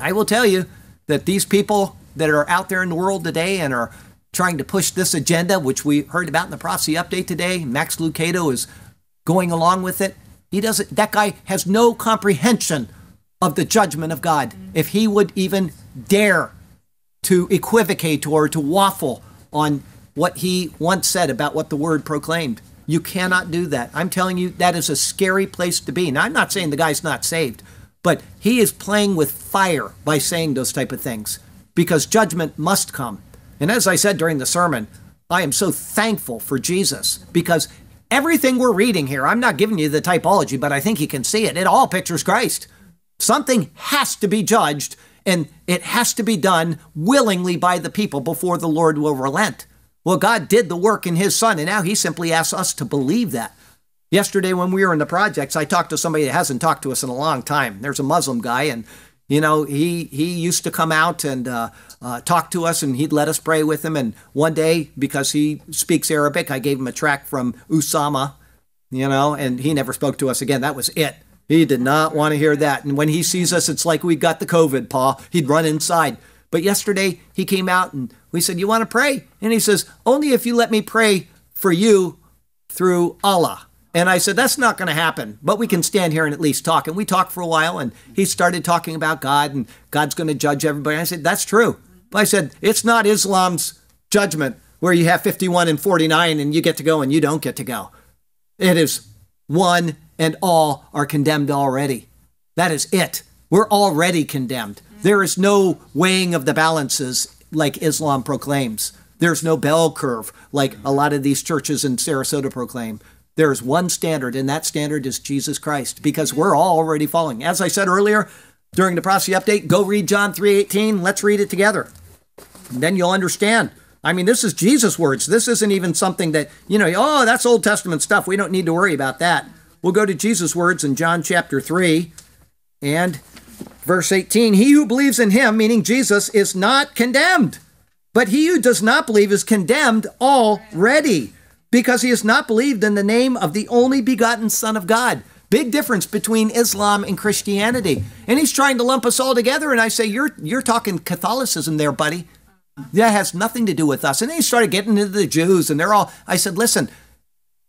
I will tell you that these people that are out there in the world today and are trying to push this agenda, which we heard about in the prophecy update today, Max Lucado is going along with it. He doesn't, that guy has no comprehension of the judgment of God. Mm-hmm. If he would even dare to equivocate or to waffle on what he once said about what the word proclaimed. You cannot do that. I'm telling you, that is a scary place to be. Now, I'm not saying the guy's not saved, but he is playing with fire by saying those type of things because judgment must come. And as I said during the sermon, I am so thankful for Jesus because everything we're reading here, I'm not giving you the typology, but I think you can see it. It all pictures Christ. Something has to be judged, and it has to be done willingly by the people before the Lord will relent. Well, God did the work in His Son, and now He simply asks us to believe that. Yesterday, when we were in the projects, I talked to somebody that hasn't talked to us in a long time. There's a Muslim guy, and you know, he he used to come out and uh, uh, talk to us, and he'd let us pray with him. And one day, because he speaks Arabic, I gave him a tract from Usama, you know, and he never spoke to us again. That was it. He did not want to hear that. And when he sees us, it's like we got the COVID, Paul. He'd run inside. But yesterday, he came out and we said, You want to pray? And he says, Only if you let me pray for you through Allah. And I said, That's not going to happen, but we can stand here and at least talk. And we talked for a while, and he started talking about God, and God's going to judge everybody. I said, That's true. I said, It's not Islam's judgment where you have 51 and 49 and you get to go and you don't get to go. It is one and all are condemned already. That is it. We're already condemned. Mm-hmm. There is no weighing of the balances like Islam proclaims. There's no bell curve like a lot of these churches in Sarasota proclaim. There is one standard, and that standard is Jesus Christ, because mm-hmm. we're all already falling. As I said earlier during the prophecy update, go read John 3:18. Let's read it together. Then you'll understand. I mean, this is Jesus' words. This isn't even something that, you know, oh, that's Old Testament stuff. We don't need to worry about that. We'll go to Jesus' words in John chapter 3 and verse 18. He who believes in him, meaning Jesus, is not condemned. But he who does not believe is condemned already because he has not believed in the name of the only begotten Son of God. Big difference between Islam and Christianity. And he's trying to lump us all together. And I say, You're you're talking Catholicism there, buddy. That has nothing to do with us. And then he started getting into the Jews, and they're all I said, listen,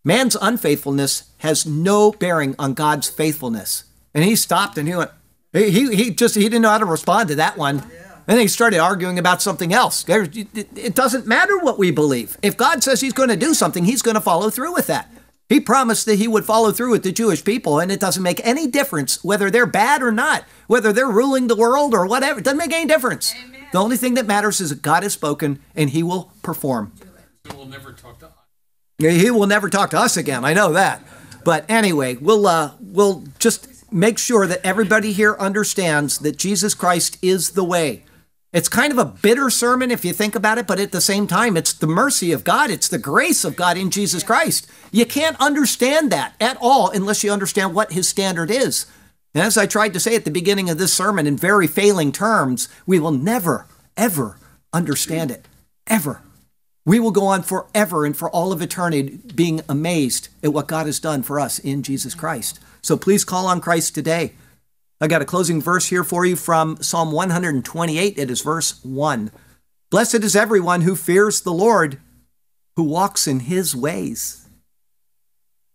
man's unfaithfulness has no bearing on God's faithfulness. And he stopped and he went, he, he just he didn't know how to respond to that one. And he started arguing about something else. It doesn't matter what we believe. If God says he's going to do something, he's going to follow through with that. He promised that he would follow through with the Jewish people, and it doesn't make any difference whether they're bad or not, whether they're ruling the world or whatever. It doesn't make any difference. Amen. The only thing that matters is that God has spoken and he will perform. He will never talk to us. He will never talk to us again. I know that. But anyway, we'll uh, we'll just make sure that everybody here understands that Jesus Christ is the way. It's kind of a bitter sermon if you think about it, but at the same time, it's the mercy of God. It's the grace of God in Jesus Christ. You can't understand that at all unless you understand what his standard is. And as I tried to say at the beginning of this sermon in very failing terms, we will never, ever understand it. Ever. We will go on forever and for all of eternity being amazed at what God has done for us in Jesus Christ. So please call on Christ today. I got a closing verse here for you from Psalm 128. It is verse 1. Blessed is everyone who fears the Lord, who walks in his ways.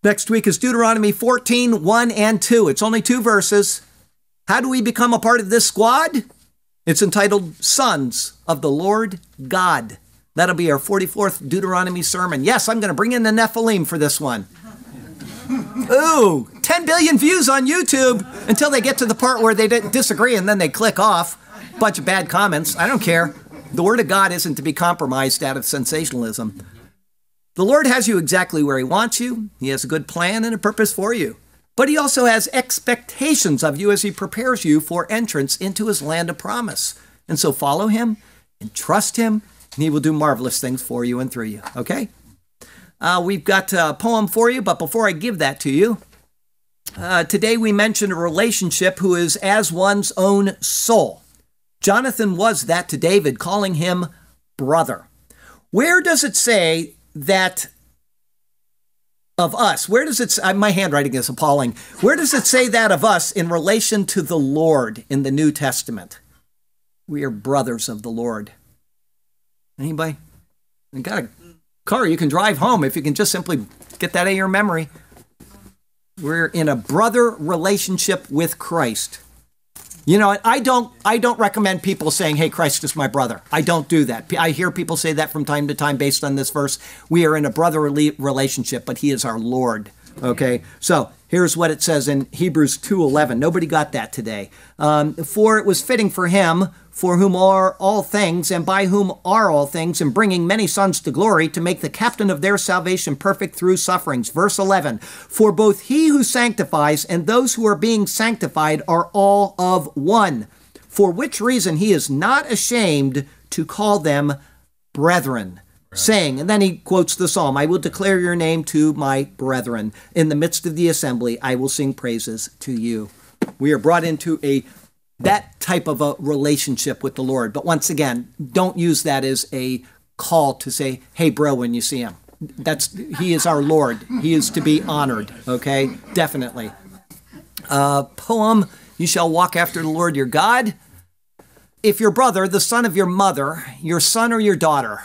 Next week is Deuteronomy 14, 1 and 2. It's only two verses. How do we become a part of this squad? It's entitled Sons of the Lord God. That'll be our 44th Deuteronomy sermon. Yes, I'm going to bring in the Nephilim for this one. Ooh, 10 billion views on YouTube until they get to the part where they disagree and then they click off. Bunch of bad comments. I don't care. The Word of God isn't to be compromised out of sensationalism. The Lord has you exactly where He wants you. He has a good plan and a purpose for you. But He also has expectations of you as He prepares you for entrance into His land of promise. And so follow Him and trust Him, and He will do marvelous things for you and through you. Okay? Uh, we've got a poem for you, but before I give that to you, uh, today we mentioned a relationship who is as one's own soul. Jonathan was that to David, calling him brother. Where does it say that of us? Where does it my handwriting is appalling. Where does it say that of us in relation to the Lord in the New Testament? We are brothers of the Lord. Anybody? You got a car you can drive home if you can just simply get that out of your memory. We're in a brother relationship with Christ. You know, I don't I don't recommend people saying, "Hey, Christ is my brother." I don't do that. I hear people say that from time to time based on this verse. We are in a brotherly relationship, but he is our Lord. Okay? So, here's what it says in Hebrews 2:11. Nobody got that today. Um, for it was fitting for him for whom are all things, and by whom are all things, and bringing many sons to glory, to make the captain of their salvation perfect through sufferings. Verse 11 For both he who sanctifies and those who are being sanctified are all of one, for which reason he is not ashamed to call them brethren. Saying, and then he quotes the psalm I will declare your name to my brethren. In the midst of the assembly, I will sing praises to you. We are brought into a that type of a relationship with the Lord. But once again, don't use that as a call to say, "Hey, bro," when you see him. That's he is our Lord. He is to be honored. Okay, definitely. Uh, poem: You shall walk after the Lord your God. If your brother, the son of your mother, your son or your daughter,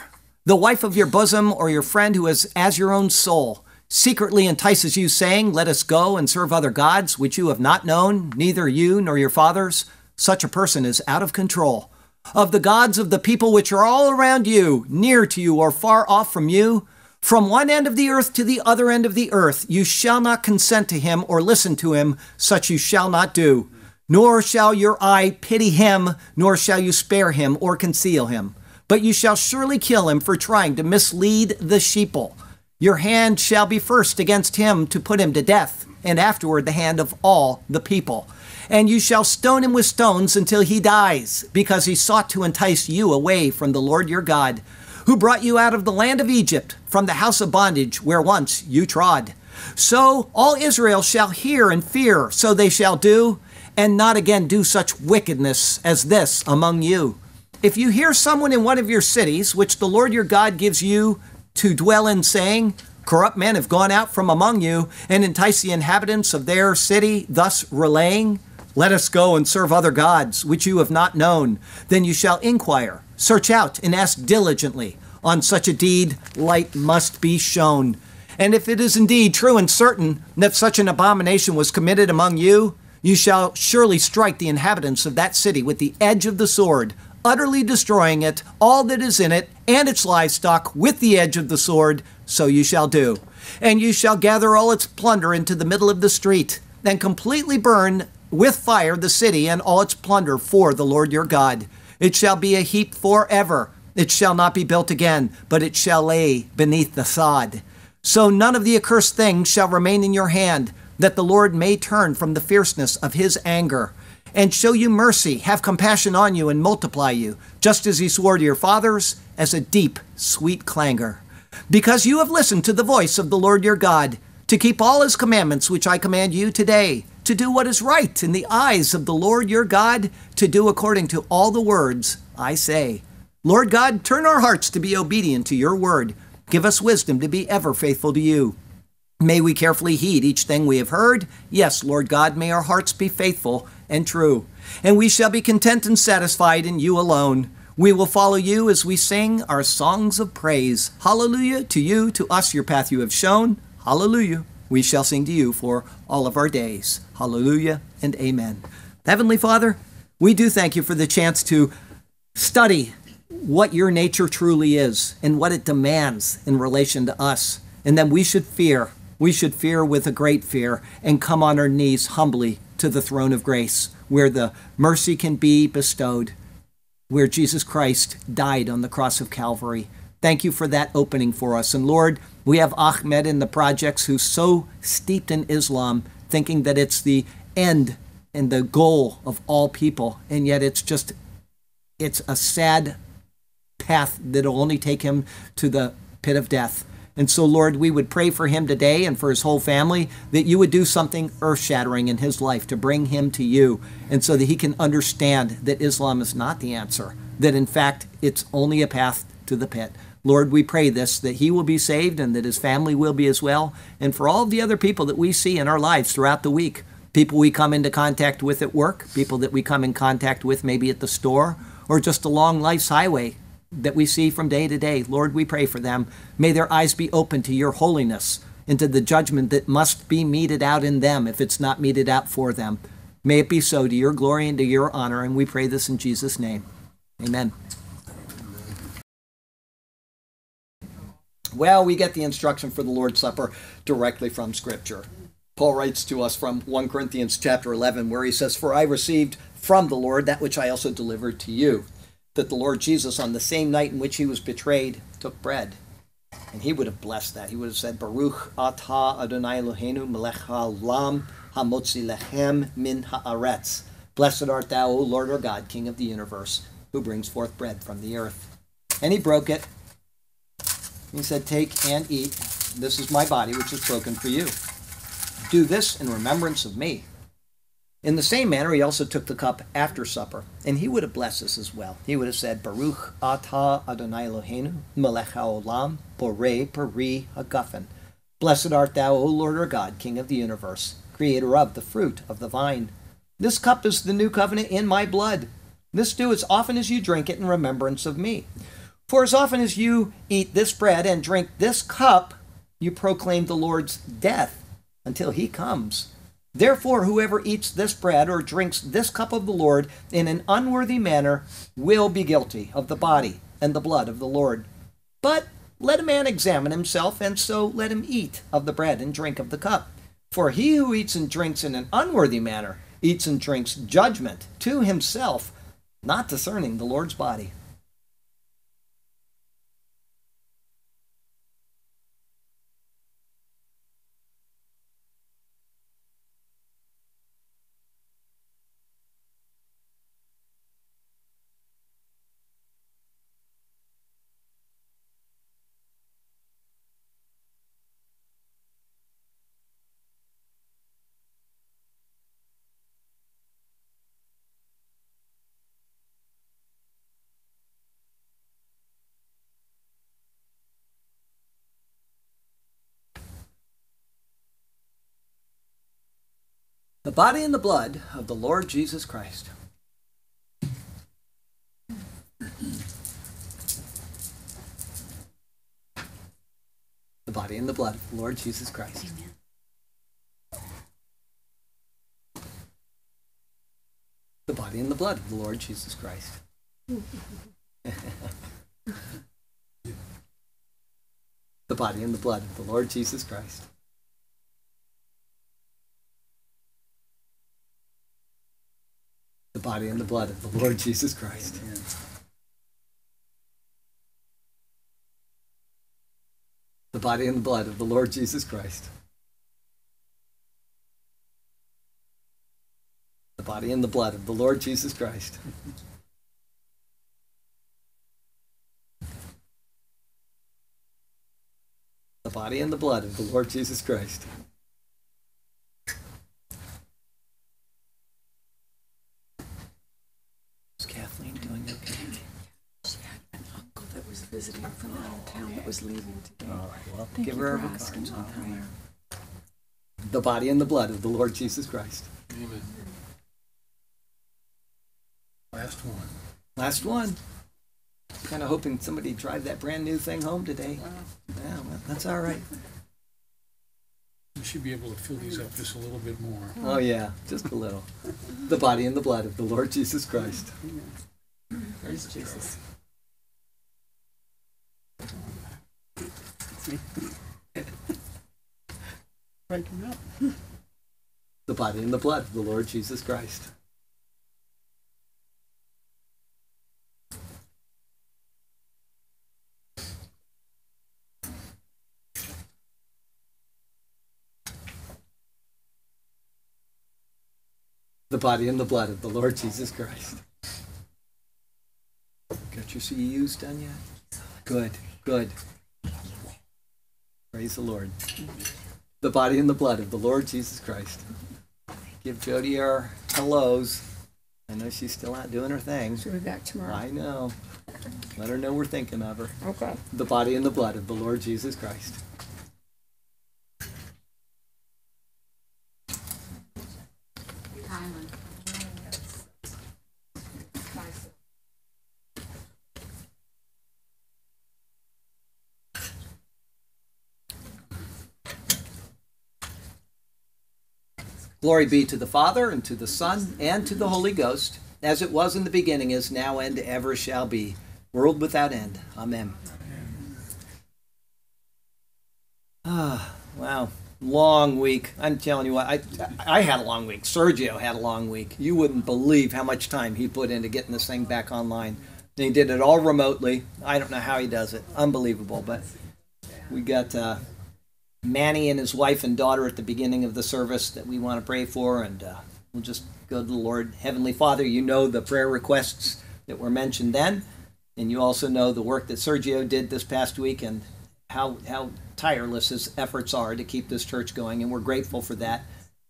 the wife of your bosom, or your friend who is as your own soul, secretly entices you, saying, Let us go and serve other gods, which you have not known, neither you nor your fathers, such a person is out of control. Of the gods of the people which are all around you, near to you or far off from you, from one end of the earth to the other end of the earth, you shall not consent to him or listen to him, such you shall not do. Nor shall your eye pity him, nor shall you spare him or conceal him. But you shall surely kill him for trying to mislead the sheeple. Your hand shall be first against him to put him to death, and afterward the hand of all the people and you shall stone him with stones until he dies, because he sought to entice you away from the Lord your God, who brought you out of the land of Egypt, from the house of bondage where once you trod. So all Israel shall hear and fear, so they shall do, and not again do such wickedness as this among you. If you hear someone in one of your cities, which the Lord your God gives you to dwell in, saying, Corrupt men have gone out from among you, and entice the inhabitants of their city, thus relaying, let us go and serve other gods, which you have not known. Then you shall inquire, search out, and ask diligently. On such a deed, light must be shown. And if it is indeed true and certain that such an abomination was committed among you, you shall surely strike the inhabitants of that city with the edge of the sword, utterly destroying it, all that is in it, and its livestock with the edge of the sword. So you shall do. And you shall gather all its plunder into the middle of the street, and completely burn with fire the city and all its plunder for the Lord your God. It shall be a heap forever. It shall not be built again, but it shall lay beneath the sod. So none of the accursed things shall remain in your hand, that the Lord may turn from the fierceness of his anger, and show you mercy, have compassion on you, and multiply you, just as he swore to your fathers, as a deep, sweet clangor. Because you have listened to the voice of the Lord your God, to keep all his commandments which I command you today to do what is right in the eyes of the Lord your God, to do according to all the words I say. Lord God, turn our hearts to be obedient to your word. Give us wisdom to be ever faithful to you. May we carefully heed each thing we have heard. Yes, Lord God, may our hearts be faithful and true. And we shall be content and satisfied in you alone. We will follow you as we sing our songs of praise. Hallelujah to you, to us, your path you have shown. Hallelujah we shall sing to you for all of our days. Hallelujah and amen. Heavenly Father, we do thank you for the chance to study what your nature truly is and what it demands in relation to us, and that we should fear we should fear with a great fear and come on our knees humbly to the throne of grace where the mercy can be bestowed, where Jesus Christ died on the cross of Calvary. Thank you for that opening for us. And Lord, we have Ahmed in the projects who's so steeped in Islam, thinking that it's the end and the goal of all people. And yet it's just, it's a sad path that'll only take him to the pit of death. And so, Lord, we would pray for him today and for his whole family that you would do something earth shattering in his life to bring him to you, and so that he can understand that Islam is not the answer, that in fact it's only a path to the pit. Lord, we pray this that he will be saved and that his family will be as well. And for all the other people that we see in our lives throughout the week, people we come into contact with at work, people that we come in contact with maybe at the store, or just along life's highway that we see from day to day. Lord, we pray for them. May their eyes be open to your holiness and to the judgment that must be meted out in them if it's not meted out for them. May it be so to your glory and to your honor. And we pray this in Jesus' name. Amen. Well, we get the instruction for the Lord's Supper directly from Scripture. Paul writes to us from 1 Corinthians chapter 11, where he says, For I received from the Lord that which I also delivered to you that the Lord Jesus, on the same night in which he was betrayed, took bread. And he would have blessed that. He would have said, Baruch atah Adonai Eloheinu melech ha'olam hamotzi lechem min ha'aretz. Blessed art thou, O Lord our God, King of the universe, who brings forth bread from the earth. And he broke it. He said, Take and eat. This is my body, which is broken for you. Do this in remembrance of me. In the same manner, he also took the cup after supper, and he would have blessed us as well. He would have said, Baruch atah Adonai Eloheinu, melech haolam, borei peri hagafen. Blessed art thou, O Lord our God, King of the universe, creator of the fruit of the vine. This cup is the new covenant in my blood. This do as often as you drink it in remembrance of me. For as often as you eat this bread and drink this cup, you proclaim the Lord's death until he comes. Therefore, whoever eats this bread or drinks this cup of the Lord in an unworthy manner will be guilty of the body and the blood of the Lord. But let a man examine himself, and so let him eat of the bread and drink of the cup. For he who eats and drinks in an unworthy manner eats and drinks judgment to himself, not discerning the Lord's body. the body and the blood of the Lord Jesus Christ. The body and the blood of the Lord Jesus Christ. Amen. The body and the blood of the Lord Jesus Christ. the body and the blood of the Lord Jesus Christ. The body and the blood of the Lord Jesus Christ. The body and the blood of the Lord Jesus Christ. The body and the blood of the Lord Jesus Christ. the body and the blood of the Lord Jesus Christ. visiting from out of town that was leaving today. All right, well, Thank give you her a for regard. asking about prayer. The body and the blood of the Lord Jesus Christ. Amen. Last one. Last one. Kind of hoping somebody drive that brand new thing home today. Yeah, well, that's all right. We should be able to fill these up just a little bit more. Oh yeah, just a little. The body and the blood of the Lord Jesus Christ. Praise Jesus. Breaking up. The body and the blood of the Lord Jesus Christ. The body and the blood of the Lord Jesus Christ. Got your CEUs done yet? Good, good. Praise the Lord. The body and the blood of the Lord Jesus Christ. Give Jody our hellos. I know she's still out doing her thing. She'll be back tomorrow. I know. Let her know we're thinking of her. Okay. The body and the blood of the Lord Jesus Christ. Glory be to the Father, and to the Son, and to the Holy Ghost, as it was in the beginning, is now, and ever shall be, world without end. Amen. Ah, wow. Long week. I'm telling you what, I, I had a long week. Sergio had a long week. You wouldn't believe how much time he put into getting this thing back online. And he did it all remotely. I don't know how he does it. Unbelievable. But we got uh, Manny and his wife and daughter at the beginning of the service that we want to pray for, and uh, we'll just go to the Lord. Heavenly Father, you know the prayer requests that were mentioned then, and you also know the work that Sergio did this past week and how how tireless his efforts are to keep this church going, and we're grateful for that,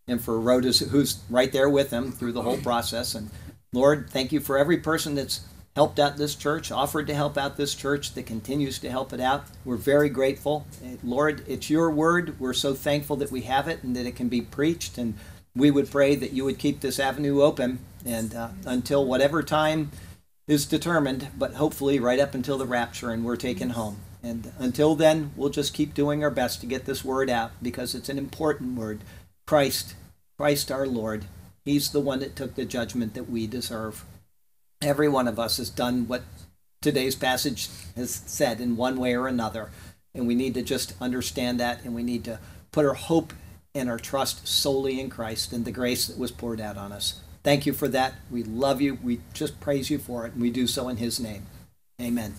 and for Rhoda, who's right there with him through the whole process. And Lord, thank you for every person that's helped out this church, offered to help out this church, that continues to help it out. We're very grateful. Eh, Lord, it's your word. We're so thankful that we have it and that it can be preached. And we would pray that you would keep this avenue open and uh, until whatever time is determined, but hopefully right up until the rapture and we're taken home. And until then, we'll just keep doing our best to get this word out because it's an important word. Christ, Christ our Lord. He's the one that took the judgment that we deserve. Every one of us has done what today's passage has said in one way or another. And we need to just understand that and we need to put our hope and our trust solely in Christ and the grace that was poured out on us. Thank you for that. We love you. We just praise you for it. And we do so in his name. Amen.